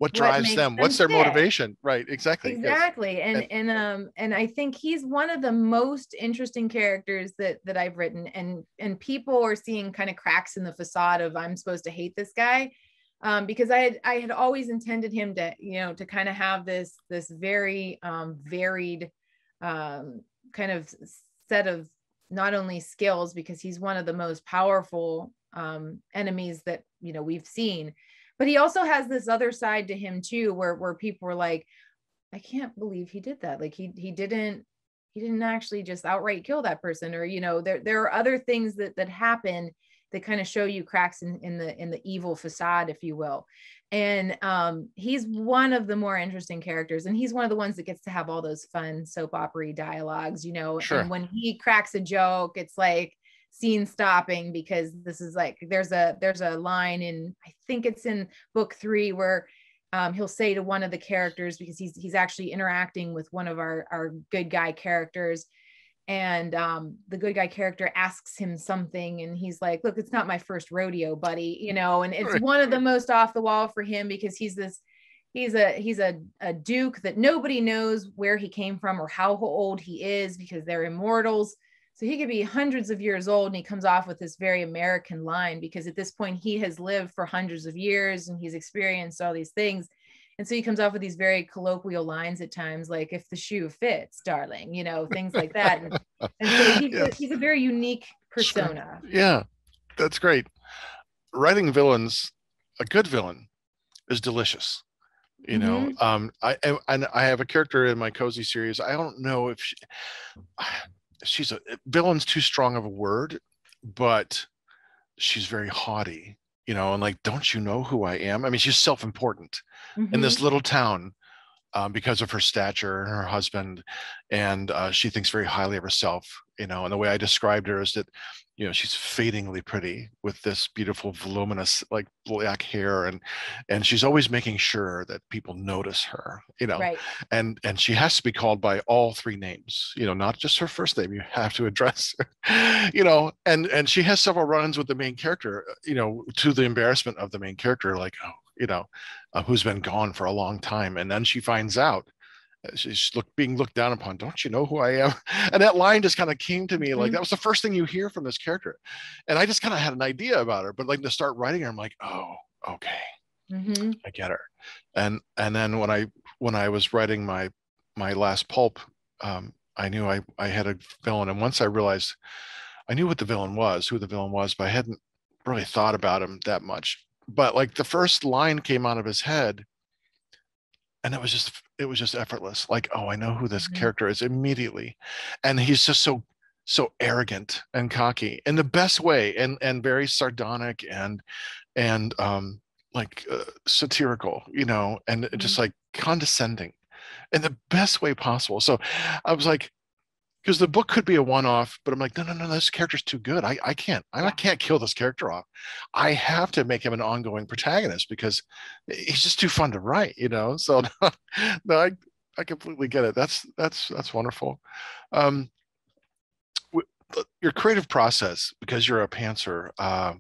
what drives what them, them what's their motivation right exactly exactly yes. and, and and um and i think he's one of the most interesting characters that that i've written and and people are seeing kind of cracks in the facade of i'm supposed to hate this guy um, because I had I had always intended him to you know to kind of have this this very um, varied um, kind of set of not only skills because he's one of the most powerful um, enemies that you know we've seen, but he also has this other side to him too where where people were like, I can't believe he did that like he he didn't he didn't actually just outright kill that person or you know there there are other things that that happen that kind of show you cracks in, in the in the evil facade if you will and um, he's one of the more interesting characters and he's one of the ones that gets to have all those fun soap opera dialogues you know sure. and when he cracks a joke it's like scene stopping because this is like there's a there's a line in i think it's in book three where um, he'll say to one of the characters because he's he's actually interacting with one of our our good guy characters. And um, the good guy character asks him something and he's like look it's not my first rodeo buddy you know and it's one of the most off the wall for him because he's this he's a he's a, a duke that nobody knows where he came from or how old he is because they're immortals so he could be hundreds of years old and he comes off with this very american line because at this point he has lived for hundreds of years and he's experienced all these things and so he comes off with these very colloquial lines at times, like "if the shoe fits, darling," you know, things like that. And, and so he's, yes. a, he's a very unique persona. Yeah, that's great. Writing villains, a good villain, is delicious. You know, mm-hmm. um, I and I have a character in my cozy series. I don't know if she, she's a villain's too strong of a word, but she's very haughty you know, and like, don't you know who I am? I mean, she's self-important mm-hmm. in this mm-hmm. little town um, because of her stature and her husband, and uh, she thinks very highly of herself. You know, and the way I described her is that you know she's fadingly pretty with this beautiful voluminous like black hair and and she's always making sure that people notice her you know right. and and she has to be called by all three names you know not just her first name you have to address her you know and and she has several runs with the main character uh, you know to the embarrassment of the main character like oh you know uh, who's been gone for a long time and then she finds out she's look, being looked down upon. Don't you know who I am? And that line just kind of came to me mm-hmm. like that was the first thing you hear from this character. And I just kind of had an idea about her, but like to start writing her, I'm like, oh, okay, mm-hmm. I get her. And and then when I when I was writing my my last pulp, um, I knew I I had a villain, and once I realized I knew what the villain was, who the villain was, but I hadn't really thought about him that much. But like the first line came out of his head and it was just it was just effortless like oh i know who this mm-hmm. character is immediately and he's just so so arrogant and cocky in the best way and and very sardonic and and um like uh, satirical you know and mm-hmm. just like condescending in the best way possible so i was like because the book could be a one-off but i'm like no no no this character's too good. I, I can't I, can't kill this character off. I have to make him an ongoing protagonist because he's just too fun to write you know? So no i i completely get it. That's that's that's wonderful. Um your creative process because you're a pantser uh,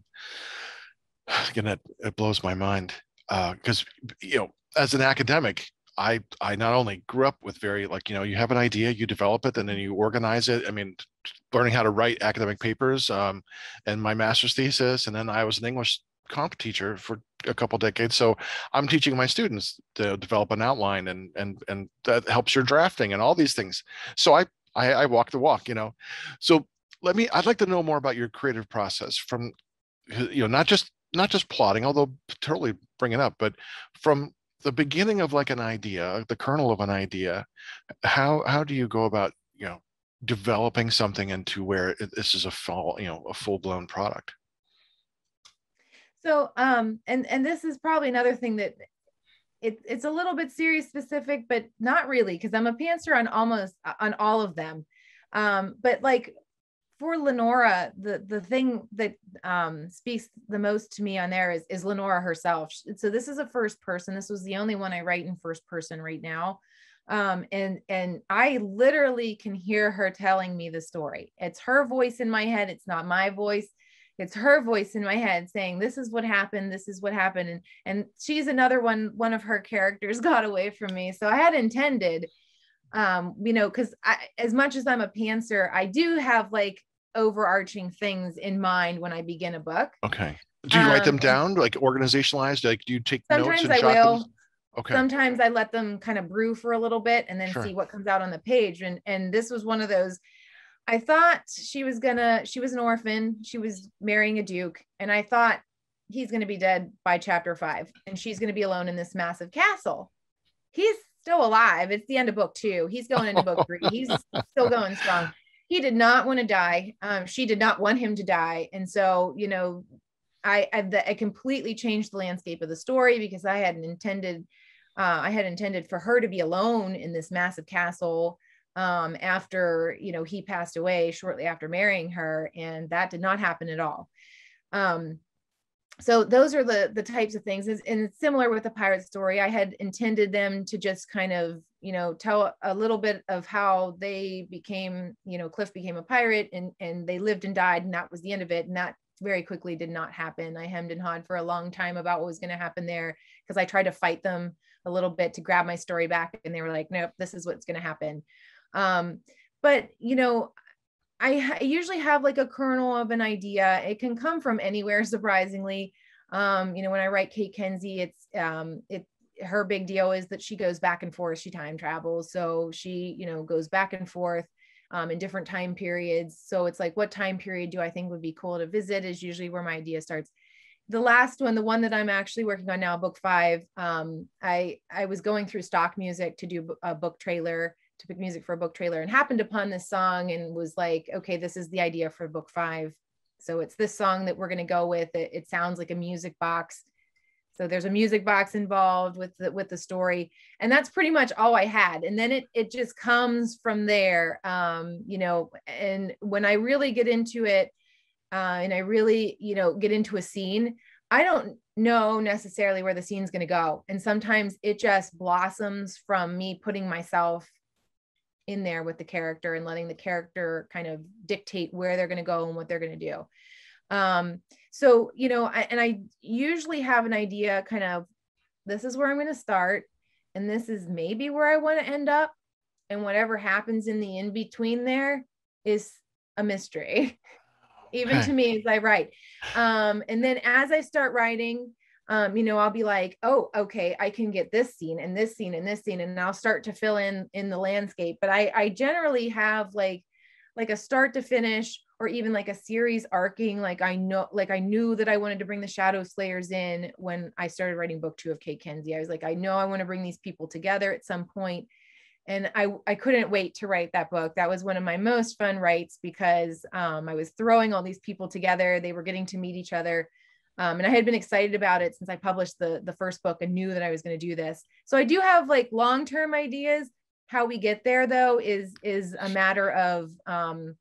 again it, it blows my mind Uh because uh, you know as an academic I I not only grew up with very like you know you have an idea you develop it and then you organize it. I mean learning how to write academic papers um, and my master's thesis and then I was an English comp teacher for a couple decades so I'm teaching my students to develop an outline and and and that helps your drafting and all these things. So I I, I walk the walk you know. So let me I'd like to know more about your creative process from you know not just not just plotting although totally bring it up but from the beginning of like an idea, the kernel of an idea, how how do you go about you know developing something into where it, this is a full you know a full blown product? So um and and this is probably another thing that it, it's a little bit series specific, but not really because I'm a pantser on almost on all of them. Um, but like for Lenora, the the thing that um, speaks the most to me on there is is Lenora herself. So this is a first person. This was the only one I write in first person right now, um, and and I literally can hear her telling me the story. It's her voice in my head. It's not my voice. It's her voice in my head saying, "This is what happened. This is what happened." And and she's another one. One of her characters got away from me. So I had intended um you know because as much as i'm a pantser i do have like overarching things in mind when I begin a book. Okay. Do you um, write them um, down, like organizationalized? Like, do you take notes and I jot will. Them? Okay. Sometimes I let them kind of brew for a little bit and then sure. see what comes out on the page. And and this was one of those. I thought she was gonna. She was an orphan. She was marrying a duke, and I thought he's gonna be dead by chapter five, and she's gonna be alone in this massive castle. He's still alive. It's the end of book two. He's going into book three. He's still going strong he did not want to die. Um, she did not want him to die. And so, you know, I, I, I completely changed the landscape of the story because I had intended, uh, I had intended for her to be alone in this massive castle um, after, you know, he passed away shortly after marrying her. And that did not happen at all. Um, so those are the the types of things and similar with the pirate story. I had intended them to just kind of you know tell a little bit of how they became you know cliff became a pirate and and they lived and died and that was the end of it. And that very quickly did not happen. I hemmed and hawed for a long time about what was going to happen there because i tried to fight them a little bit to grab my story back and they were like nope this is what's going to happen. Um but you know I, I usually have like a kernel of an idea. It can come from anywhere, surprisingly. Um, you know, when I write Cate Kensie, it's um, it her big deal is that she goes back and forth. She time travels, so she you know goes back and forth um, in different time periods. So it's like, what time period do I think would be cool to visit? Is usually where my idea starts. The last one, the one that I'm actually working on now, book five. Um, I I was going through stock music to do a book trailer to pick music for a book trailer and happened upon this song and was like, okay, this is the idea for book five. So it's this song that we're going to go with. It, it sounds like a music box. So there's a music box involved with the, with the story, and that's pretty much all I had. And then it it just comes from there, um, you know. And when I really get into it, uh, and I really you know get into a scene, I don't know necessarily where the scene's going to go, and sometimes it just blossoms from me putting myself in there with the character and letting the character kind of dictate where they're going to go and what they're going to do. Um, so, you know, I, and I usually have an idea kind of this is where I'm going to start, and this is maybe where I want to end up. And whatever happens in the in between there is a mystery, even to me as I write. Um, and then as I start writing, um, you know, I'll be like, oh, okay, I can get this scene and this scene and this scene, and I'll start to fill in in the landscape. But I, I generally have like, like a start to finish, or even like a series arcing. Like I know, like I knew that I wanted to bring the Shadow Slayers in when I started writing book two of Cate Kensie. I was like, I know I want to bring these people together at some and I, I couldn't wait to write that book. That was one of my most fun writes because um, I was throwing all these people together. They were getting to meet each other. Um, and I had been excited about it since I published the, the first book and knew that I was going to do this. So I do have like long-term ideas. How we get there though is is a matter of um,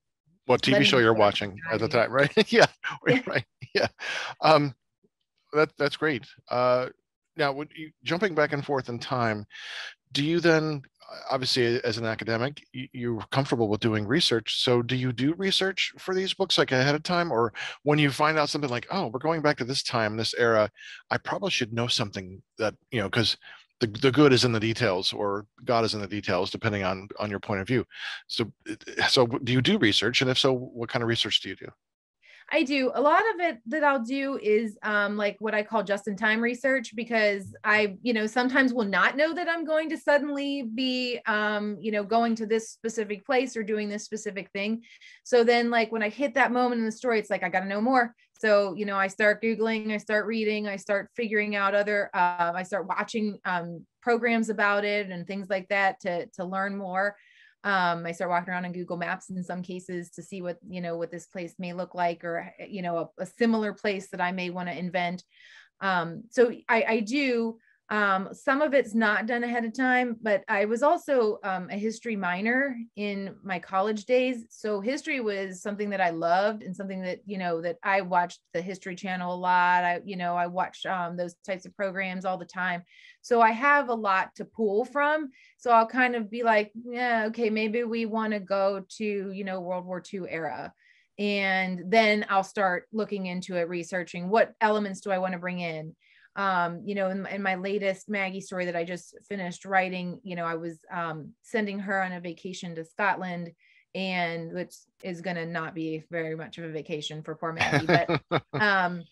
what TV show you're watching at the time, right? yeah, yeah, right. Yeah, um, that that's great. Uh, now, would you, jumping back and forth in time, do you then obviously as an academic you're comfortable with doing research. So do you do research for these books like ahead of time? Or when you find out something like oh we're going back to this time this era i probably should know something that you know because the, the good is in the details or god is in the details depending on on your point of view. So so do you do research? And if so what kind of research do you do I do. A lot of it that I'll do is um, like what I call just in time research because I, you know, sometimes will not know that I'm going to suddenly be, um, you know, going to this specific place or doing this specific thing. So then, like, when I hit that moment in the story, it's like, I got to know more. So, you know, I start Googling, I start reading, I start figuring out other, uh, I start watching um, programs about it and things like that to, to learn more um, I start walking around on Google Maps in some cases to see what you know what this place may look like, or you know a, a similar place that I may want to invent. Um, so I, I do um, some of it's not done ahead of time, but I was also um, a history minor in my college days. So history was something that I loved and something that, you know, that I watched the History Channel a lot. I, you know, I watched um, those types of programs all the time. So I have a lot to pull from. So I'll kind of be like, yeah, okay, maybe we want to go to, you know, World War II era and then I'll start looking into it, researching what elements do I want to bring in um, you know, in, in, my latest Maggie story that I just finished writing, you know, I was um, sending her on a vacation to Scotland, and which is going to not be very much of a vacation for poor Maggie, but um,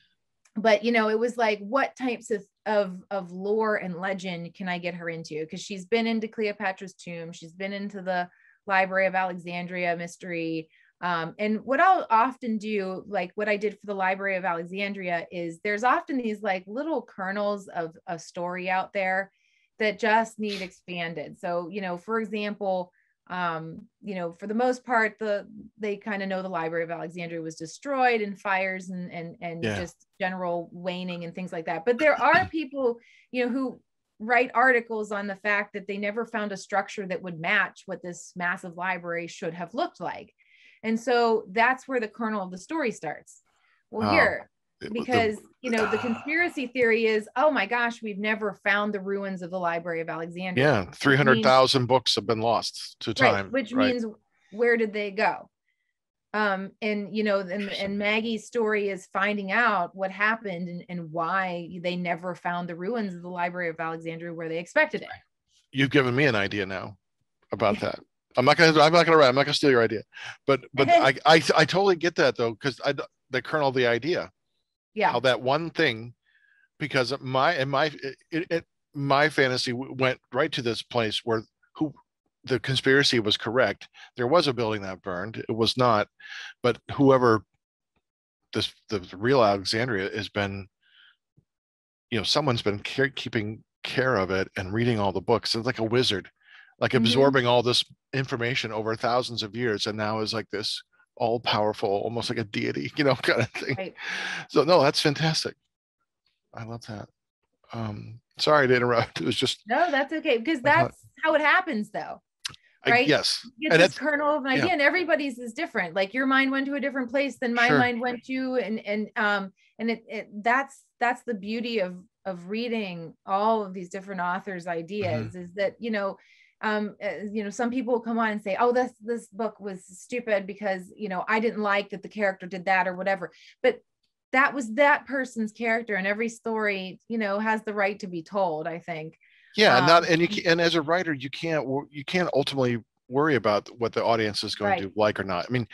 but you know, it was like, what types of of of lore and legend can I get her into? Because she's been into Cleopatra's tomb, she's been into the Library of Alexandria mystery. Um, and what I'll often do, like what I did for the Library of Alexandria, is there's often these like little kernels of a story out there that just need expanded. So, you know, for example, um, you know, for the most part, the they kind of know the Library of Alexandria was destroyed in fires and and and yeah. just general waning and things like that. But there are people, you know, who write articles on the fact that they never found a structure that would match what this massive library should have looked like. And so that's where the kernel of the story starts. Well, oh, here, because the, you know the conspiracy theory is oh my gosh we've never found the ruins of the library of alexandria yeah 300000 books have been lost to time right, which right. means where did they go um and you know and, and maggie's story is finding out what happened and, and why they never found the ruins of the library of alexandria where they expected it you've given me an idea now about that I'm not gonna. I'm not gonna write. I'm not gonna steal your idea, but but I, I I totally get that though because I the kernel of the idea. Yeah. How that one thing, because my and my it, it my fantasy went right to this place where who the conspiracy was correct. There was a building that burned. It was not, but whoever this the real Alexandria has been, you know, someone's been care, keeping care of it and reading all the books. It's like a wizard like mm-hmm. absorbing all this information over thousands of years and now is like this all powerful almost like a deity you know kind of thing right. so no that's fantastic i love that um sorry to interrupt it was just no that's okay because that's how it happens though right I, yes you get this kernel of an idea yeah. and everybody's is different like your mind went to a different place than my sure. mind went to and and um and it, it that's that's the beauty of of reading all of these different authors ideas mm-hmm. is that you know um uh, you know some people will come on and say oh this this book was stupid because you know i didn't like that the character did that or whatever. But that was that person's character and every story you know has the right to be told i think. Yeah um, not and you can, and as a writer you can't you can't ultimately worry about what the audience is going right. to like or not. I mean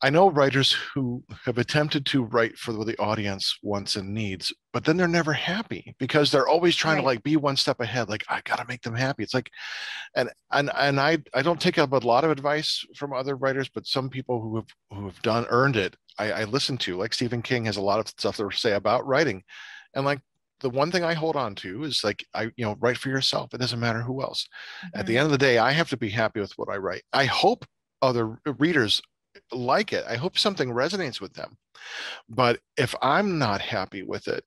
I know writers who have attempted to write for what the audience wants and needs, but then they're never happy because they're always trying right. to like be one step ahead. Like I gotta make them happy. It's like, and and and I I don't take up a lot of advice from other writers, but some people who have who have done earned it, I, I listen to. Like Stephen King has a lot of stuff to say about writing, and like the one thing I hold on to is like I, you know, write for yourself. It doesn't matter who else. Mm-hmm. At the mm-hmm. end of the day, I have to be happy with what I write. I hope other readers like it. I hope something resonates with them. But if I'm not happy with it,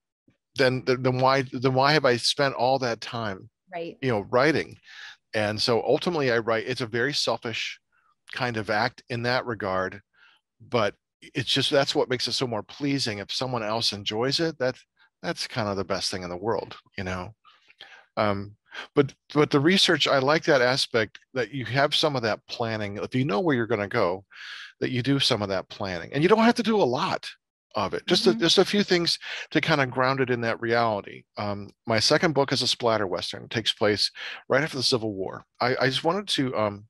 then then why then why have I spent all that time, right? You know, writing. And so ultimately, I write. It's a very selfish kind of act in that regard, but it's just that's what makes it so more pleasing. If someone else enjoys it, that that's kind of the best thing in the world, you know. Um, but but the research, I like that aspect that you have some of that planning. If you know where you're going to go, that you do some of that planning, and you don't have to do a lot of it. Just mm-hmm. a, just a few things to kind of ground it in that reality. Um, my second book is a splatter western. It takes place right after the Civil War. I, I just wanted to um,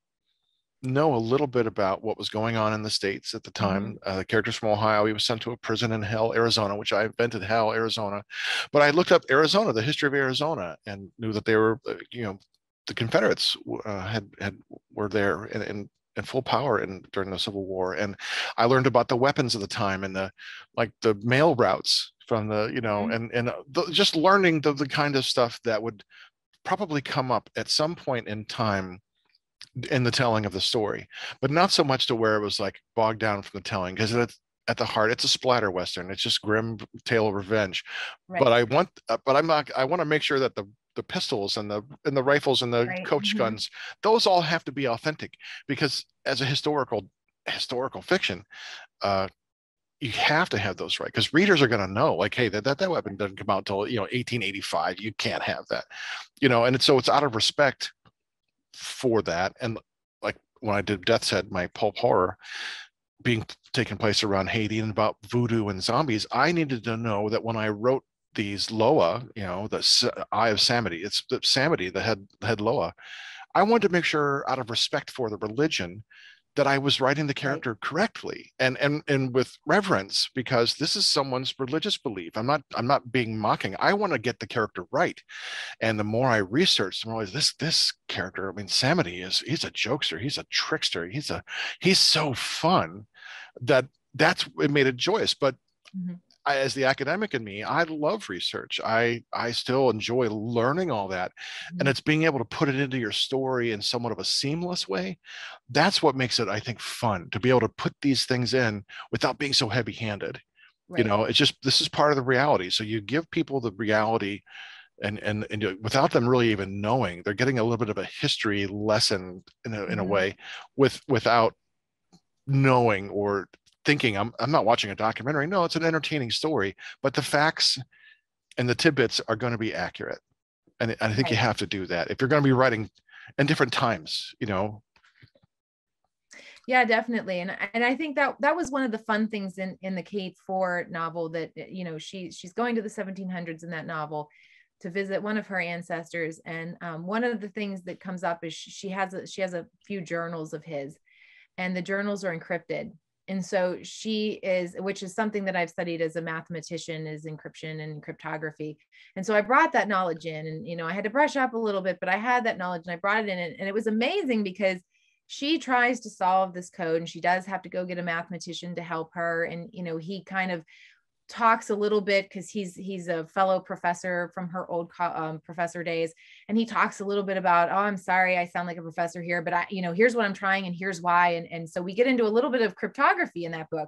know a little bit about what was going on in the states at the time. Mm-hmm. Uh, the character's from Ohio. He was sent to a prison in Hell, Arizona, which I invented Hell, Arizona. But I looked up Arizona, the history of Arizona, and knew that they were, uh, you know, the Confederates uh, had had were there in, in in full power in during the Civil War, and I learned about the weapons of the time and the like the mail routes from the you know mm-hmm. and and uh, the, just learning the, the kind of stuff that would probably come up at some point in time in the telling of the story, but not so much to where it was like bogged down from the telling because it's at the heart it's a splatter western it's just grim tale of revenge right. but i want uh, but i'm not i want to make sure that the the pistols and the and the rifles and the right. coach mm-hmm. guns those all have to be authentic because as a historical historical fiction uh you have to have those right because readers are going to know like hey that, that that weapon doesn't come out until you know 1885 you can't have that you know and it's so it's out of respect for that and like when i did death's head my pulp horror being taking place around haiti and about voodoo and zombies i needed to know that when i wrote these Loa, you know, the Eye of Samedi. It's the Samedi, the head head Loa. I wanted to make sure, out of respect for the religion, that I was writing the character correctly and and and with reverence because this is someone's religious belief. I'm not I'm not being mocking. I want to get the character right. And the more I research, the more I, this this character, I mean Samedi is he's a jokester, he's a trickster, he's a he's so fun that that's it made it joyous. But mm-hmm. I, as the academic in me, I love research. I I still enjoy learning all that, mm-hmm. and it's being able to put it into your story in somewhat of a seamless way. That's what makes it, I think, fun to be able to put these things in without being so heavy-handed. Right. You know, it's just this is part of the reality. So you give people the reality and and and without them really even knowing they're getting a little bit of a history lesson in a, in a mm-hmm. way with without knowing or thinking I'm, I'm not watching a documentary. No, it's an entertaining story, but the facts and the tidbits are going to be accurate. And, I think right. you have to do that if you're going to be writing in different times, you know. Yeah, definitely. And and I think that that was one of the fun things in in the Cate Four novel that you know she she's going to the 1700s in that novel to visit one of her ancestors and um, one of the things that comes up is she has a, she has a few journals of his and the journals are encrypted and so she is which is something that i've studied as a mathematician is encryption and cryptography. And so i brought that knowledge in and you know i had to brush up a little bit but i had that knowledge and i brought it in. And, it was amazing because she tries to solve this code and she does have to go get a mathematician to help her. And you know he kind of talks a little bit because he's he's a fellow professor from her old um, professor days and he talks a little bit about oh i'm sorry i sound like a professor here but i you know here's what i'm trying and here's why and, and so we get into a little bit of cryptography in that book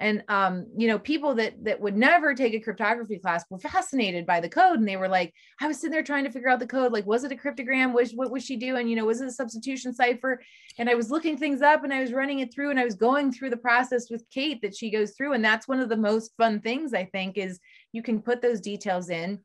and um, you know people that that would never take a cryptography class were fascinated by the code and they were like i was sitting there trying to figure out the code like was it a cryptogram? Was what was she doing? You know was it a substitution cipher? And i was looking things up and i was running it through and i was going through the process with Cate that she goes through and that's one of the most fun things i think is you can put those details in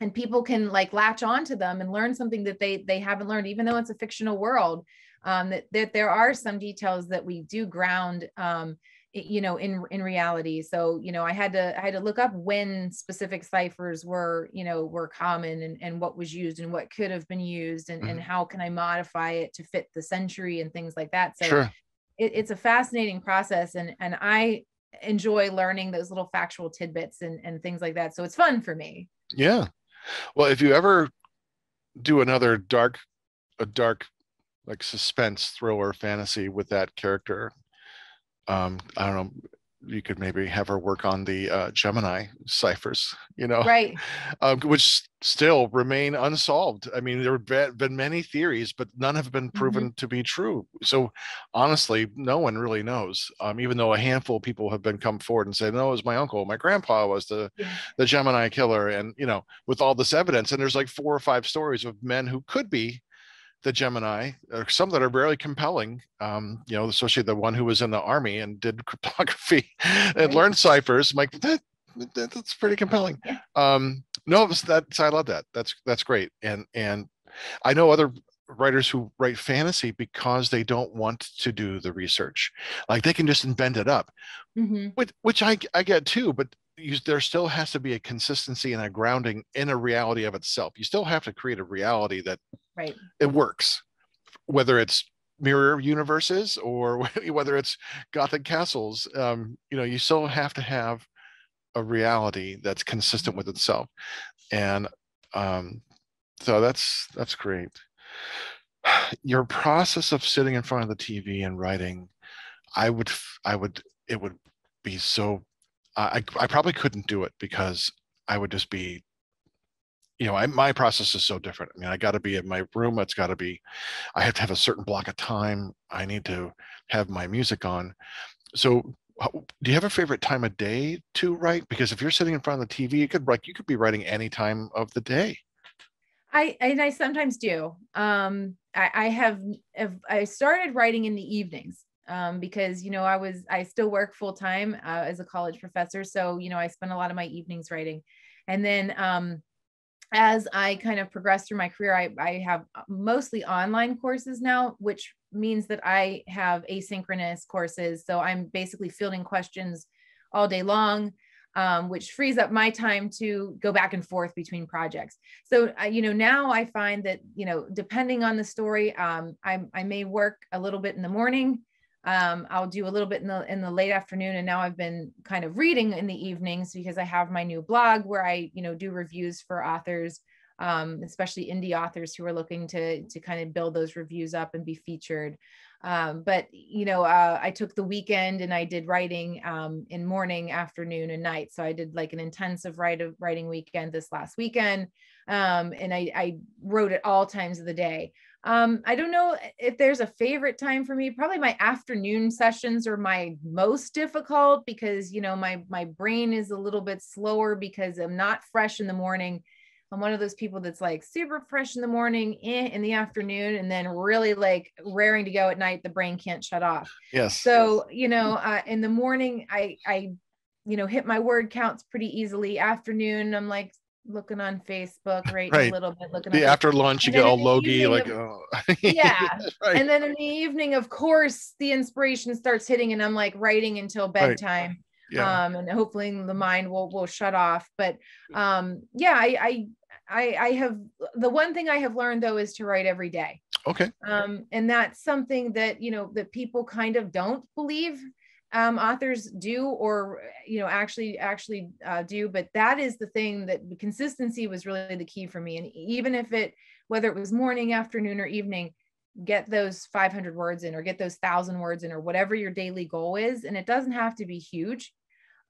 and people can like latch on to them and learn something that they they haven't learned even though it's a fictional world um, that, that there are some details that we do ground um, you know in in reality. So you know i had to i had to look up when specific ciphers were you know were common and, and what was used and what could have been used and, mm-hmm. and how can i modify it to fit the century and things like that. So sure. it, it's a fascinating process and and i enjoy learning those little factual tidbits and and things like that. So it's fun for me. Yeah. Well if you ever do another dark a dark like suspense thriller fantasy with that character um, I don't know, you could maybe have her work on the uh, Gemini ciphers, you know, right um, which still remain unsolved. I mean, there have been many theories, but none have been proven Mm-hmm. to be true. So honestly, no one really knows. Um, even though a handful of people have been come forward and said, "No, it was my uncle. My grandpa was the Yeah. the Gemini killer," and you know, with all this evidence, and there's like four or five stories of men who could be the Gemini, or some that are very compelling. Um, you know, especially the one who was in the army and did cryptography and Right. learned ciphers. I'm like that, that that's pretty compelling. Yeah. Um, no, that's I love that. That's that's great. And and I know other writers who write fantasy because they don't want to do the research. Like they can just invent it up, hmm which which I I get too, but you, there still has to be a consistency and a grounding in a reality of itself. You still have to create a reality that right it works, whether it's mirror universes or whether it's gothic castles. Um, you know, you still have to have a reality that's consistent with itself, and um, so that's that's great. Your process of sitting in front of the TV and writing, I would I would it would be so I I probably couldn't do it because I would just be you know, I, my process is so different. I mean, I got to be in my room. It's got to be, I have to have a certain block of time. I need to have my music on. So, do you have a favorite time of day to write? Because if you're sitting in front of the TV, you could write. You could be writing any time of the day. I and I sometimes do. Um, I, I have I started writing in the evenings um, because you know I was I still work full time uh, as a college professor, so you know I spend a lot of my evenings writing, and then um, as I kind of progress through my career, I, I have mostly online courses now, which means that I have asynchronous courses. So I'm basically fielding questions all day long um, which frees up my time to go back and forth between projects. So, uh, you know, now I find that, you know, depending on the story, um, I, I may work a little bit in the morning. Um, I'll do a little bit in the in the late afternoon, and now I've been kind of reading in the evenings because I have my new blog where I, you know, do reviews for authors, um, especially indie authors who are looking to to kind of build those reviews up and be featured. Um, but you know, uh, I took the weekend and I did writing um, in morning, afternoon, and night. So I did like an intensive write of writing weekend this last weekend, um, and I, I wrote at all times of the day. Um, I don't know if there's a favorite time for me. Probably my afternoon sessions are my most difficult because you know my my brain is a little bit slower because I'm not fresh in the morning. I'm one of those people that's like super fresh in the morning, eh, in the afternoon, and then really like raring to go at night. The brain can't shut off. Yes. So you know, uh, in the morning, I I you know hit my word counts pretty easily. Afternoon, I'm like looking on Facebook, right, Right. a little bit, looking after lunch, you get all logy, like, of- oh. Yeah. right. and then in the evening, of course, the inspiration starts hitting, and I'm like writing until bedtime yeah. um, and hopefully the mind will will shut off. But um, yeah, I, I I I have the one thing I have learned though is to write every day, okay. um, and that's something that you know that people kind of don't believe um, authors do or you know actually actually uh, do but that is the thing that consistency was really the key for me. And even if it whether it was morning afternoon or evening get those 500 words in or get those thousand words in or whatever your daily goal is and it doesn't have to be huge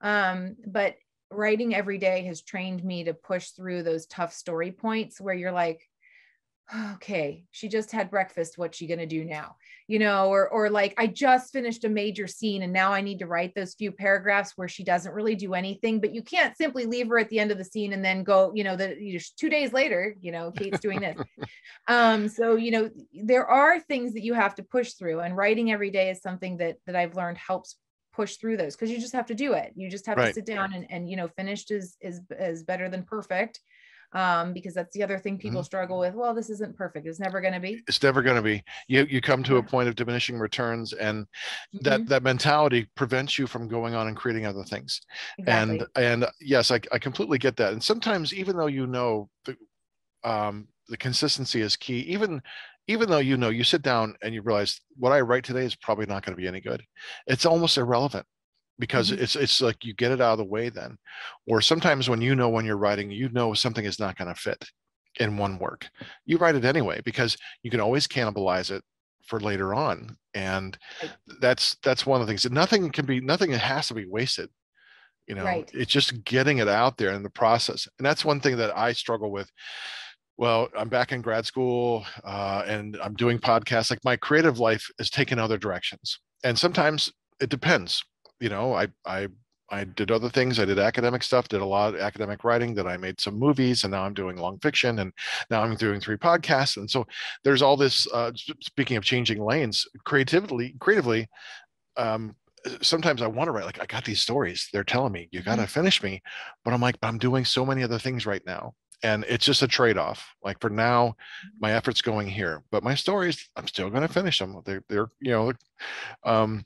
um, but writing every day has trained me to push through those tough story points where you're like okay she just had breakfast what's she going to do now? You know or or like i just finished a major scene and now i need to write those few paragraphs where she doesn't really do anything but you can't simply leave her at the end of the scene and then go you know the you know, two days later you know Cate's doing this. Um so you know there are things that you have to push through and writing every day is something that that i've learned helps push through those because you just have to do it. You just have Right. to sit down and, and you know finished is is is better than perfect um because that's the other thing people struggle with well this isn't perfect it's never going to be It's never going to be. You you come to a point of diminishing returns, and that that mentality prevents you from going on and creating other things. exactly. and and yes I, I completely get that and sometimes even though you know the um the consistency is key even even though you know you sit down and you realize what i write today is probably not going to be any good it's almost irrelevant because Mhm. it's it's like you get it out of the way then. Or sometimes when you know when you're writing you know something is not going to fit in one work. You write it anyway because you can always cannibalize it for later on and that's that's one of the things. That nothing can be nothing has to be wasted you know Right. it's just getting it out there in the process. And that's one thing that i struggle with. Well i'm back in grad school uh, and i'm doing podcasts like my creative life is taking other directions. And sometimes it depends you know i i i did other things. I did academic stuff did a lot of academic writing that i made some movies and now i'm doing long fiction and now i'm doing three podcasts. And so there's all this uh, speaking of changing lanes creatively creatively um sometimes i want to write like i got these stories. They're telling me you got to finish me. But i'm like but i'm doing so many other things right now. And it's just a trade-off. Like for now my efforts going here but my stories i'm still going to finish them they're, they're you know um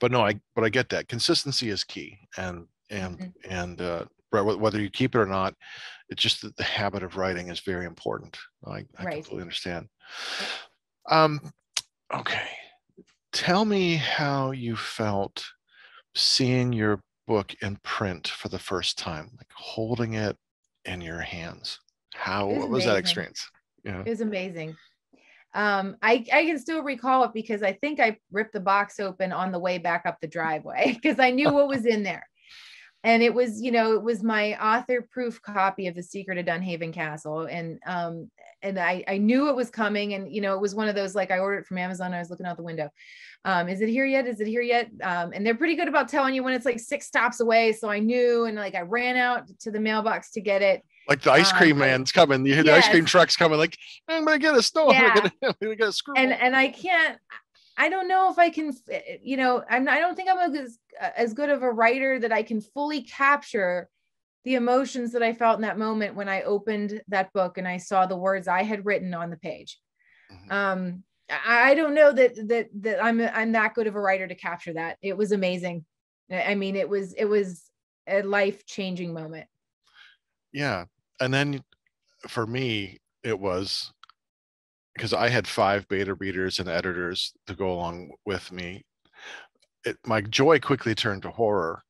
but no i but i get that. Consistency is key and and Mhm. and uh whether you keep it or not it's just that the habit of writing is very important. I, I Right. completely understand. Um okay. Tell me how you felt seeing your book in print for the first time like holding it in your hands. How was what was that experience? Yeah. It was amazing. Um, I, I can still recall it because I think I ripped the box open on the way back up the driveway because I knew what was in there. And it was, you know, it was my author proof copy of The Secret of Dunhaven Castle. And um, and I, I knew it was coming. And you know, it was one of those like I ordered it from Amazon. I was looking out the window. Um, is it here yet? Is it here yet? Um, and they're pretty good about telling you when it's like six stops away. So I knew and like I ran out to the mailbox to get it. Like the ice Um, cream I- man's coming you hear the ice cream truck's coming like i'm gonna get a snow yeah. i'm gonna get a, I'm gonna get a screw and and I can't I don't know if I can you know I'm I don't think I'm as as good of a writer that I can fully capture the emotions that I felt in that moment when I opened that book and I saw the words I had written on the page. Mhm. Um I don't know that that that I'm I'm that good of a writer to capture that. It was amazing. I I mean it was it was a life-changing moment. Yeah. And then for me, it was because I had five beta readers and editors to go along with me. It, my joy quickly turned to horror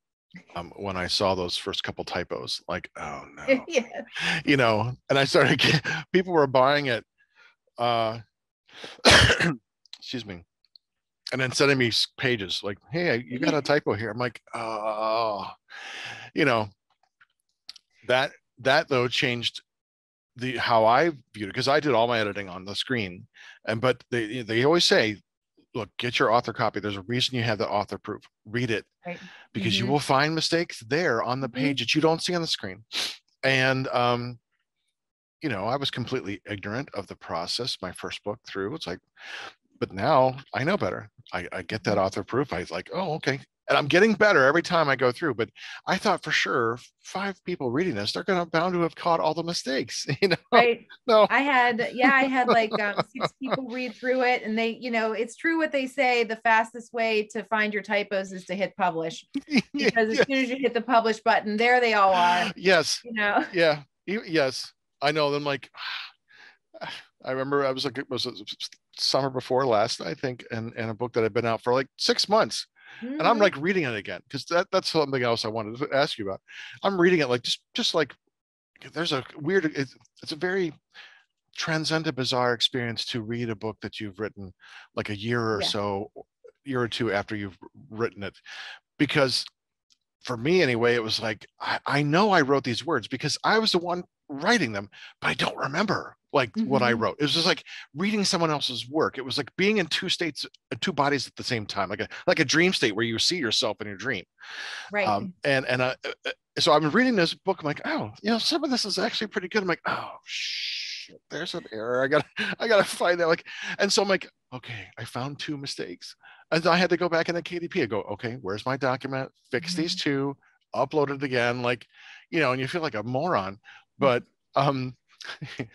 um, when I saw those first couple typos. Like, oh no, yeah. you know. And I started. Get, people were buying it. Uh, excuse me. And then sending me pages like, "Hey, you got a typo here." I'm like, "Oh," you know. That that though changed the how I viewed it because I did all my editing on the screen, and but they they always say, look, get your author copy. There's a reason you have the author proof. Read it Right. because you Mhm. will find mistakes there on the Mhm. page that you don't see on the screen. And um, you know, I was completely ignorant of the process. My first book through, it's like, but now I know better. I, I get that Mhm. author proof. I was like, oh, okay. And I'm getting better every time I go through. But I thought for sure five people reading this, they're gonna bound to have caught all the mistakes. You know, Right. no. I had, yeah, I had like um, six people read through it, and they, you know, it's true what they say. The fastest way to find your typos is to hit publish because as soon as you hit the publish button, there they all are. Yes. You know, Yeah. Yes. I know. Then like, I remember I was like, it was summer before last, I think, and, and a book that had been out for like six months. And I'm Mhm. like reading it again because that, that's something else I wanted to ask you about. I'm reading it like just just like there's a weird it's, it's a very transcendent bizarre experience to read a book that you've written like a year or Yeah. so year or two after you've written it because for me anyway it was like I, I know i wrote these words because i was the one writing them but i don't remember like what i Mhm. wrote it was just like reading someone else's work it was like being in two states uh, two bodies at the same time like a like a dream state where you see yourself in your dream right. um, and and uh, uh, uh, so I'm reading this book. I'm like, oh, you know, some of this is actually pretty good. I'm like, oh shit, there's an error. I got to I got to find that. Like, and so I'm like, okay, I found two mistakes, and I had to go back in the KDP. I go, okay, where's my document? Fix these two, upload it again. Like, you know, and you feel like a moron. But um,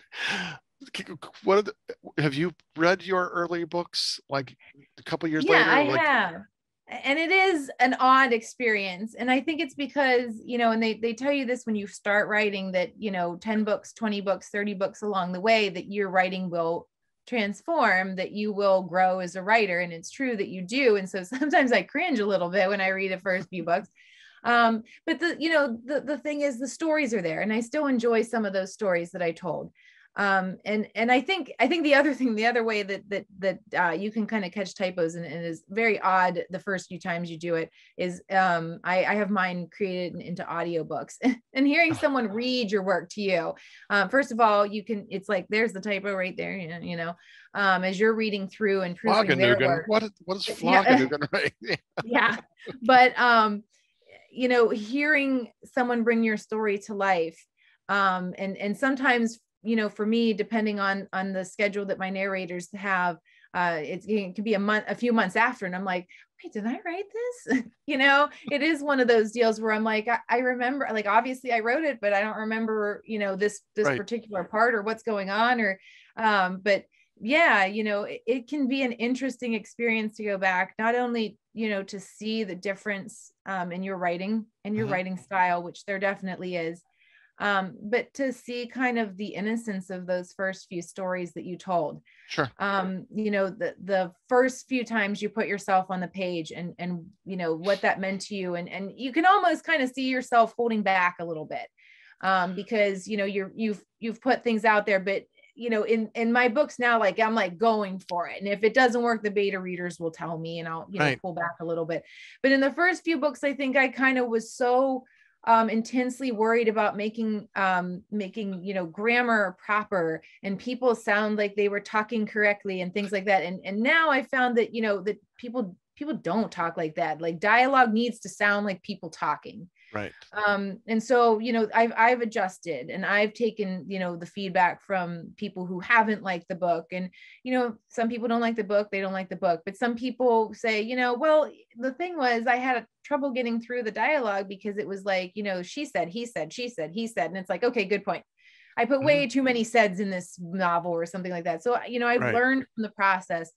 what are the, have you read your early books like a couple years yeah, later? I like, have. And it is an odd experience. And I think it's because, you know, and they, they tell you this when you start writing that, you know, 10 books, 20 books, 30 books along the way, that your writing will transform, that you will grow as a writer. And it's true that you do. And so sometimes I cringe a little bit when I read the first few books. Um, but the, you know, the, the thing is the stories are there and I still enjoy some of those stories that I told. um and and i think i think the other thing the other way that that that uh, you can kind of catch typos and, and is very odd the first few times you do it is um i i have mine created into audiobooks and hearing someone read your work to you um, first of all you can it's like there's the typo right there you know um as you're reading through and proofing their work. what what is Flogganugan yeah. yeah but um you know hearing someone bring your story to life um and and sometimes you know, for me, depending on on the schedule that my narrators have, uh, it, it can be a month, a few months after, and I'm like, wait, did I write this? you know, it is one of those deals where I'm like, I, I, remember, like, obviously I wrote it, but I don't remember, you know, this this right. particular part or what's going on, or, um, but yeah, you know, it, it can be an interesting experience to go back, not only you know to see the difference um, in your writing and your mm-hmm. writing style, which there definitely is um, but to see kind of the innocence of those first few stories that you told sure um, you know the the first few times you put yourself on the page and and you know what that meant to you and and you can almost kind of see yourself holding back a little bit um, because you know you're you've you've put things out there but you know in in my books now like i'm like going for it. And if it doesn't work the beta readers will tell me and i'll you know right. pull back a little bit. But in the first few books i think i kind of was so um, intensely worried about making um, making you know grammar proper and people sound like they were talking correctly and things like that. And and now i found that you know that people people don't talk like that. Like dialogue needs to sound like people talking right um and so you know i've i've adjusted and i've taken you know the feedback from people who haven't liked the book and you know some people don't like the book they don't like the book but some people say you know well the thing was i had trouble getting through the dialogue because it was like you know she said he said she said he said and it's like okay good point i put way mm-hmm. too many saids in this novel or something like that so you know i've right. learned from the process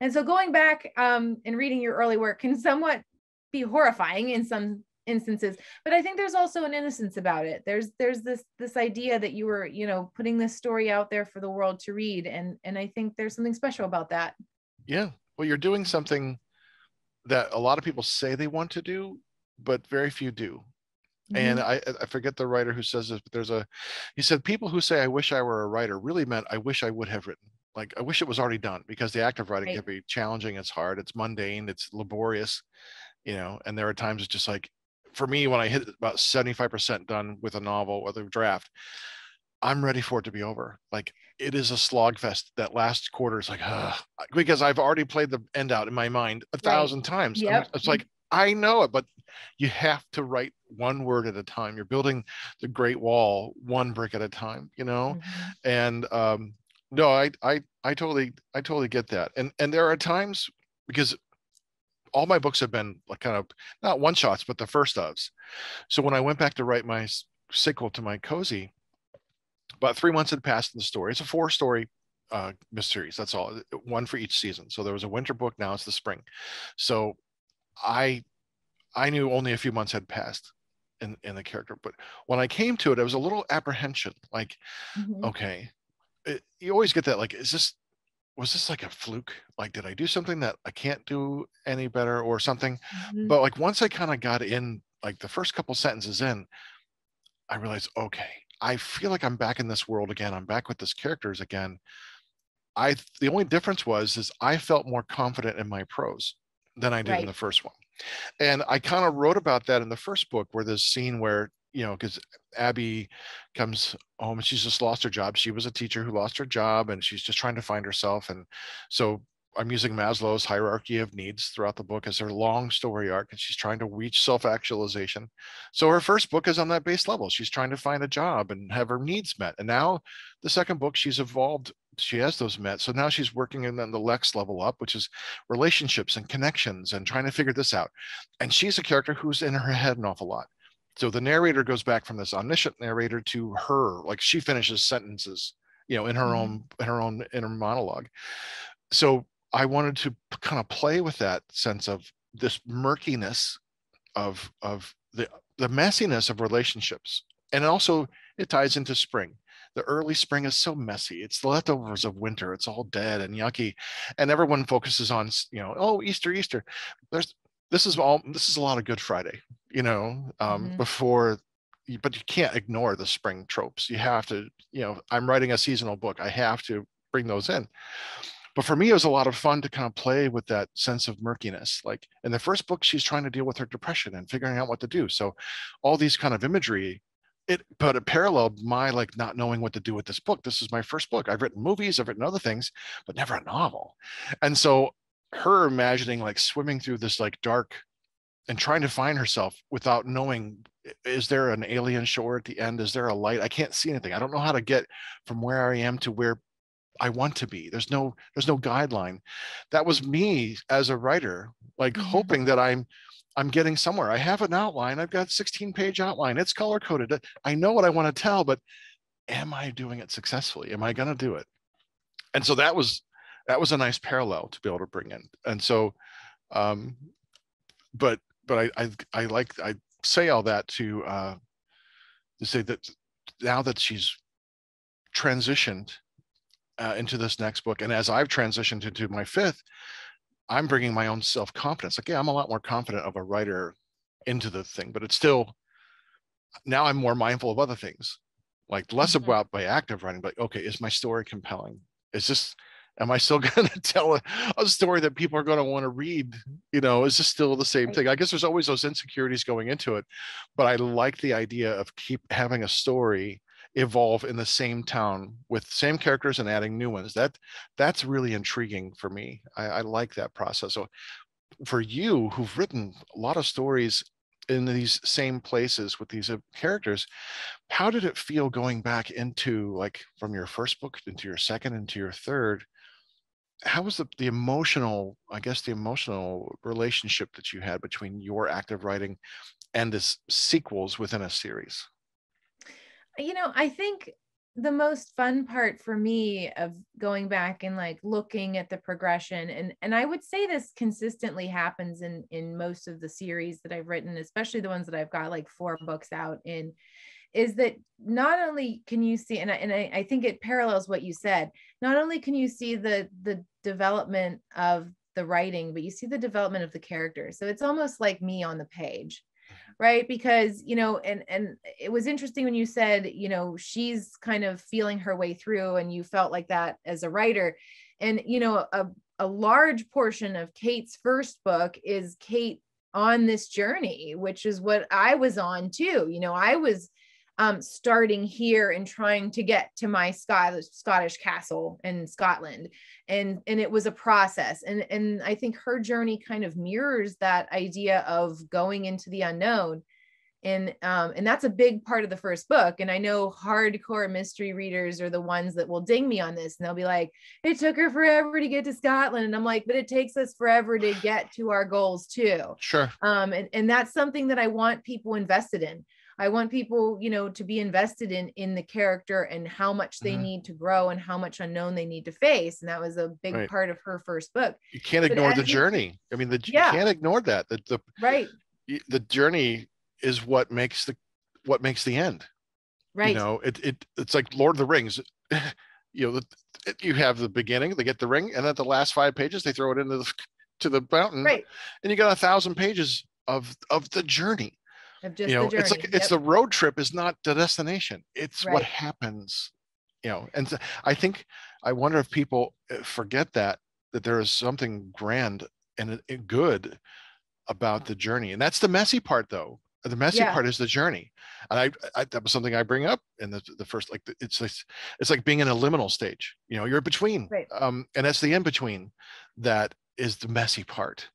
and so going back um, and reading your early work can somewhat be horrifying in some instances but i think there's also an innocence about it. There's there's this this idea that you were you know putting this story out there for the world to read and and i think there's something special about that. Yeah. Well you're doing something that a lot of people say they want to do but very few do. Mm-hmm. and I, I forget the writer who says this but there's a he said people who say i wish i were a writer really meant i wish i would have written. Like i wish it was already done because the act of writing right. can be challenging it's hard it's mundane it's laborious you know and there are times it's just like for me, when I hit about 75% done with a novel or the draft, I'm ready for it to be over. Like it is a slog fest. That last quarter is like, uh, because I've already played the end out in my mind a thousand right. times. Yep. It's like, I know it, but you have to write one word at a time. You're building the great wall one brick at a time, you know? Mm-hmm. And um, no, I, I, I totally, I totally get that. And, and there are times because all my books have been like kind of not one shots, but the first ofs. So when I went back to write my sequel to my cozy, about three months had passed in the story. It's a four story uh, mysteries. That's all, one for each season. So there was a winter book. Now it's the spring. So I, I knew only a few months had passed in, in the character, but when I came to it, I was a little apprehension. Like, mm-hmm. okay, it, you always get that. Like, is this was this like a fluke? Like, did I do something that I can't do any better or something? Mm-hmm. But like once I kind of got in, like the first couple sentences in, I realized, okay, I feel like I'm back in this world again. I'm back with this characters again. I the only difference was is I felt more confident in my prose than I did right. in the first one. And I kind of wrote about that in the first book where there's scene where you know, because Abby comes home and she's just lost her job. She was a teacher who lost her job and she's just trying to find herself. And so I'm using Maslow's hierarchy of needs throughout the book as her long story arc, and she's trying to reach self actualization. So her first book is on that base level. She's trying to find a job and have her needs met. And now the second book, she's evolved. She has those met. So now she's working in the next level up, which is relationships and connections and trying to figure this out. And she's a character who's in her head an awful lot so the narrator goes back from this omniscient narrator to her like she finishes sentences you know in her mm-hmm. own in her own inner monologue. So i wanted to kind of play with that sense of this murkiness of of the the messiness of relationships. And also it ties into spring. The early spring is so messy. It's the leftovers of winter. It's all dead and yucky. And everyone focuses on you know oh easter easter. There's this is all this is a lot of good friday you know um, mm-hmm. before but you can't ignore the spring tropes. You have to, you know, I'm writing a seasonal book. I have to bring those in. But for me, it was a lot of fun to kind of play with that sense of murkiness. Like in the first book, she's trying to deal with her depression and figuring out what to do. So all these kind of imagery, it but it paralleled my like not knowing what to do with this book. This is my first book. I've written movies, I've written other things, but never a novel. And so her imagining like swimming through this like dark and trying to find herself without knowing is there an alien shore at the end? Is there a light? I can't see anything. I don't know how to get from where i am to where i want to be. There's no there's no guideline. That was me as a writer like mm-hmm. hoping that i'm i'm getting somewhere. I have an outline. I've got 16 page outline. It's color coded. I know what i want to tell but am i doing it successfully? Am i going to do it? And so that was that was a nice parallel to be able to bring in. And so um but but I, I, I like I say all that to uh, to say that now that she's transitioned uh, into this next book, and as I've transitioned into my fifth, I'm bringing my own self confidence. Like, yeah, I'm a lot more confident of a writer into the thing, but it's still now I'm more mindful of other things, like less mm-hmm. about my active writing, but okay, is my story compelling? Is this am I still going to tell a, a, story that people are going to want to read? You know, is this still the same thing? I guess there's always those insecurities going into it, but I like the idea of keep having a story evolve in the same town with same characters and adding new ones. That that's really intriguing for me. I, I like that process. So for you who've written a lot of stories in these same places with these uh, characters how did it feel going back into like from your first book into your second into your third how was the, the emotional i guess the emotional relationship that you had between your active writing and this sequels within a series? You know i think the most fun part for me of going back and like looking at the progression and and i would say this consistently happens in in most of the series that i've written especially the ones that i've got like four books out in is that not only can you see and I, and I, I think it parallels what you said not only can you see the the development of the writing but you see the development of the characters. So it's almost like me on the page mm-hmm. right? Because you know and and it was interesting when you said you know she's kind of feeling her way through and you felt like that as a writer. And you know a, a large portion of Cate's first book is Cate on this journey which is what i was on too. You know i was um, starting here and trying to get to my Scottish Scottish castle in Scotland, and and it was a process, and and I think her journey kind of mirrors that idea of going into the unknown, and um, and that's a big part of the first book. And I know hardcore mystery readers are the ones that will ding me on this, and they'll be like, "It took her forever to get to Scotland," and I'm like, "But it takes us forever to get to our goals too." Sure. Um, and and that's something that I want people invested in I want people, you know, to be invested in in the character and how much they mm-hmm. need to grow and how much unknown they need to face. And that was a big right. part of her first book. You can't but ignore the journey. I mean, the, yeah. you can't ignore that. The, the right the journey is what makes the what makes the end. Right. You know, it it it's like Lord of the Rings. you know, the, you have the beginning, they get the ring, and at the last five pages, they throw it into the to the mountain. Right. And you got a thousand pages of of the journey of just you know it's like it's the road trip is not the destination it's right. what happens you know and i think i wonder if people uh, forget that that there is something grand and good about the journey and that's the messy part though the messy yeah. part is the journey and I, I, that was something i bring up in the, the first like it's like it's like being in a liminal stage you know you're between right. um and that's the in between that is the messy part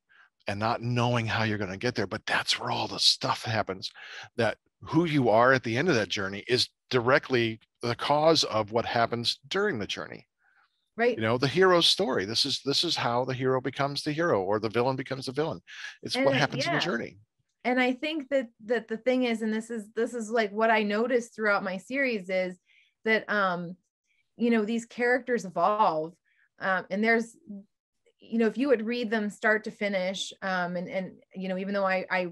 and not knowing how you're going to get there. But that's where all the stuff happens that who you are at the end of that journey is directly the cause of what happens during the journey right you know the hero's story this is this is how the hero becomes the hero or the villain becomes the villain it's and what happens yeah. in the journey and i think that that the thing is and this is this is like what i noticed throughout my series is that um you know these characters evolve um, and there's you know, if you would read them start to finish, um, and and you know, even though I I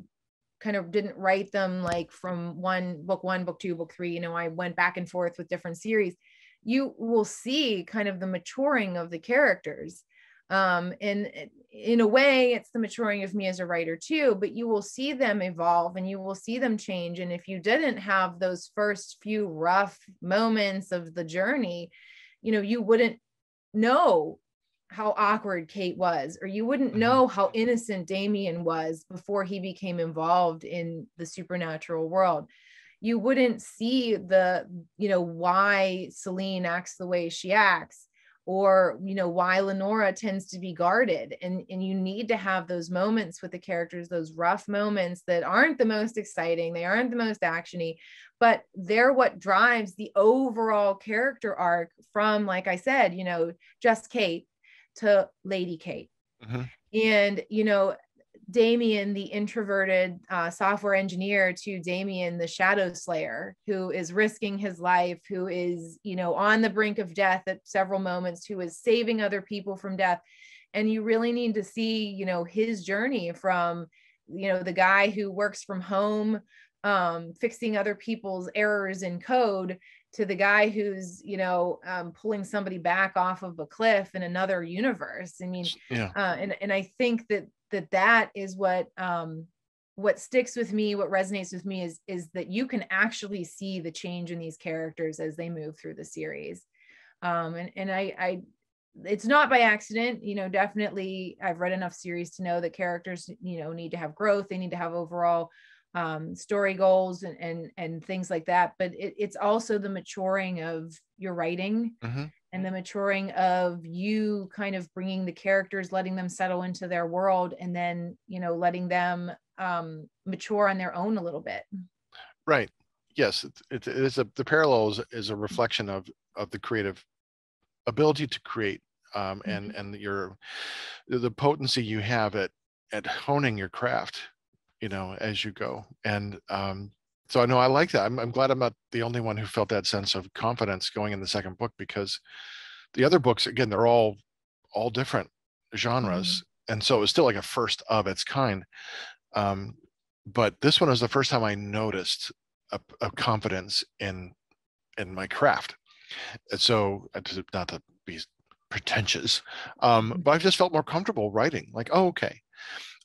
kind of didn't write them like from one book one, book two, book three, you know, I went back and forth with different series. You will see kind of the maturing of the characters. Um, and in a way, it's the maturing of me as a writer too, but you will see them evolve and you will see them change. And if you didn't have those first few rough moments of the journey, you know, you wouldn't know how awkward Cate was, or you wouldn't mm-hmm. know how innocent Damien was before he became involved in the supernatural world. You wouldn't see the, you know, why Celine acts the way she acts, or, you know, why Lenora tends to be guarded. And, and you need to have those moments with the characters, those rough moments that aren't the most exciting, they aren't the most actiony, but they're what drives the overall character arc from, like I said, you know, just Cate to Lady Cate. Mm-hmm. And, you know, Damien, the introverted uh, software engineer, to Damien, the shadow slayer, who is risking his life, who is, you know, on the brink of death at several moments, who is saving other people from death. And you really need to see, you know, his journey from, you know, the guy who works from home, um, fixing other people's errors in code to the guy who's you know um, pulling somebody back off of a cliff in another universe i mean yeah. uh, and, and i think that that that is what um, what sticks with me what resonates with me is is that you can actually see the change in these characters as they move through the series um, and and i i it's not by accident you know definitely i've read enough series to know that characters you know need to have growth they need to have overall um, story goals and, and and things like that but it, it's also the maturing of your writing mm-hmm. and the maturing of you kind of bringing the characters letting them settle into their world and then you know letting them um, mature on their own a little bit right yes it, it is a the parallels is a reflection of of the creative ability to create um, and mm-hmm. and your the potency you have at at honing your craft you know, as you go. And um, so I know I like that. I'm, I'm glad I'm not the only one who felt that sense of confidence going in the second book because the other books, again, they're all all different genres, mm-hmm. and so it was still like a first of its kind. Um, but this one was the first time I noticed a, a confidence in in my craft. And so not to be pretentious, um, mm-hmm. but I've just felt more comfortable writing. Like, oh, okay.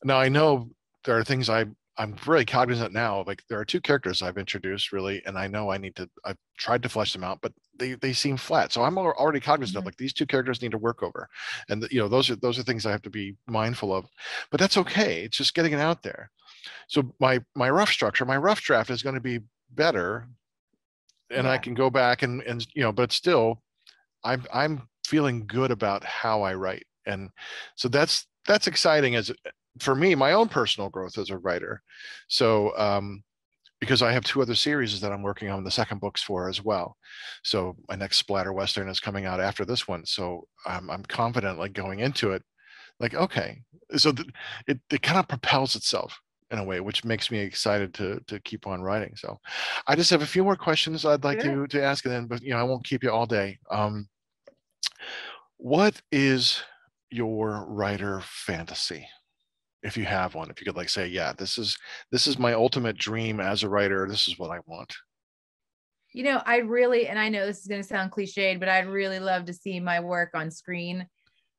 Now I know there are things I I'm really cognizant now. Like there are two characters I've introduced really, and I know I need to. I've tried to flesh them out, but they they seem flat. So I'm already cognizant mm-hmm. of like these two characters need to work over, and you know those are those are things I have to be mindful of. But that's okay. It's just getting it out there. So my my rough structure, my rough draft is going to be better, and yeah. I can go back and and you know, but still, I'm I'm feeling good about how I write, and so that's that's exciting as for me, my own personal growth as a writer. So, um, because I have two other series that I'm working on the second books for as well. So my next splatter western is coming out after this one. So I'm, I'm confident like going into it, like, okay, so th- it, it kind of propels itself in a way, which makes me excited to, to keep on writing. So I just have a few more questions I'd like to, to ask and then, but you know, I won't keep you all day. Um, what is your writer fantasy? If you have one if you could like say yeah this is this is my ultimate dream as a writer this is what i want. You know i really and i know this is going to sound cliched but i'd really love to see my work on screen.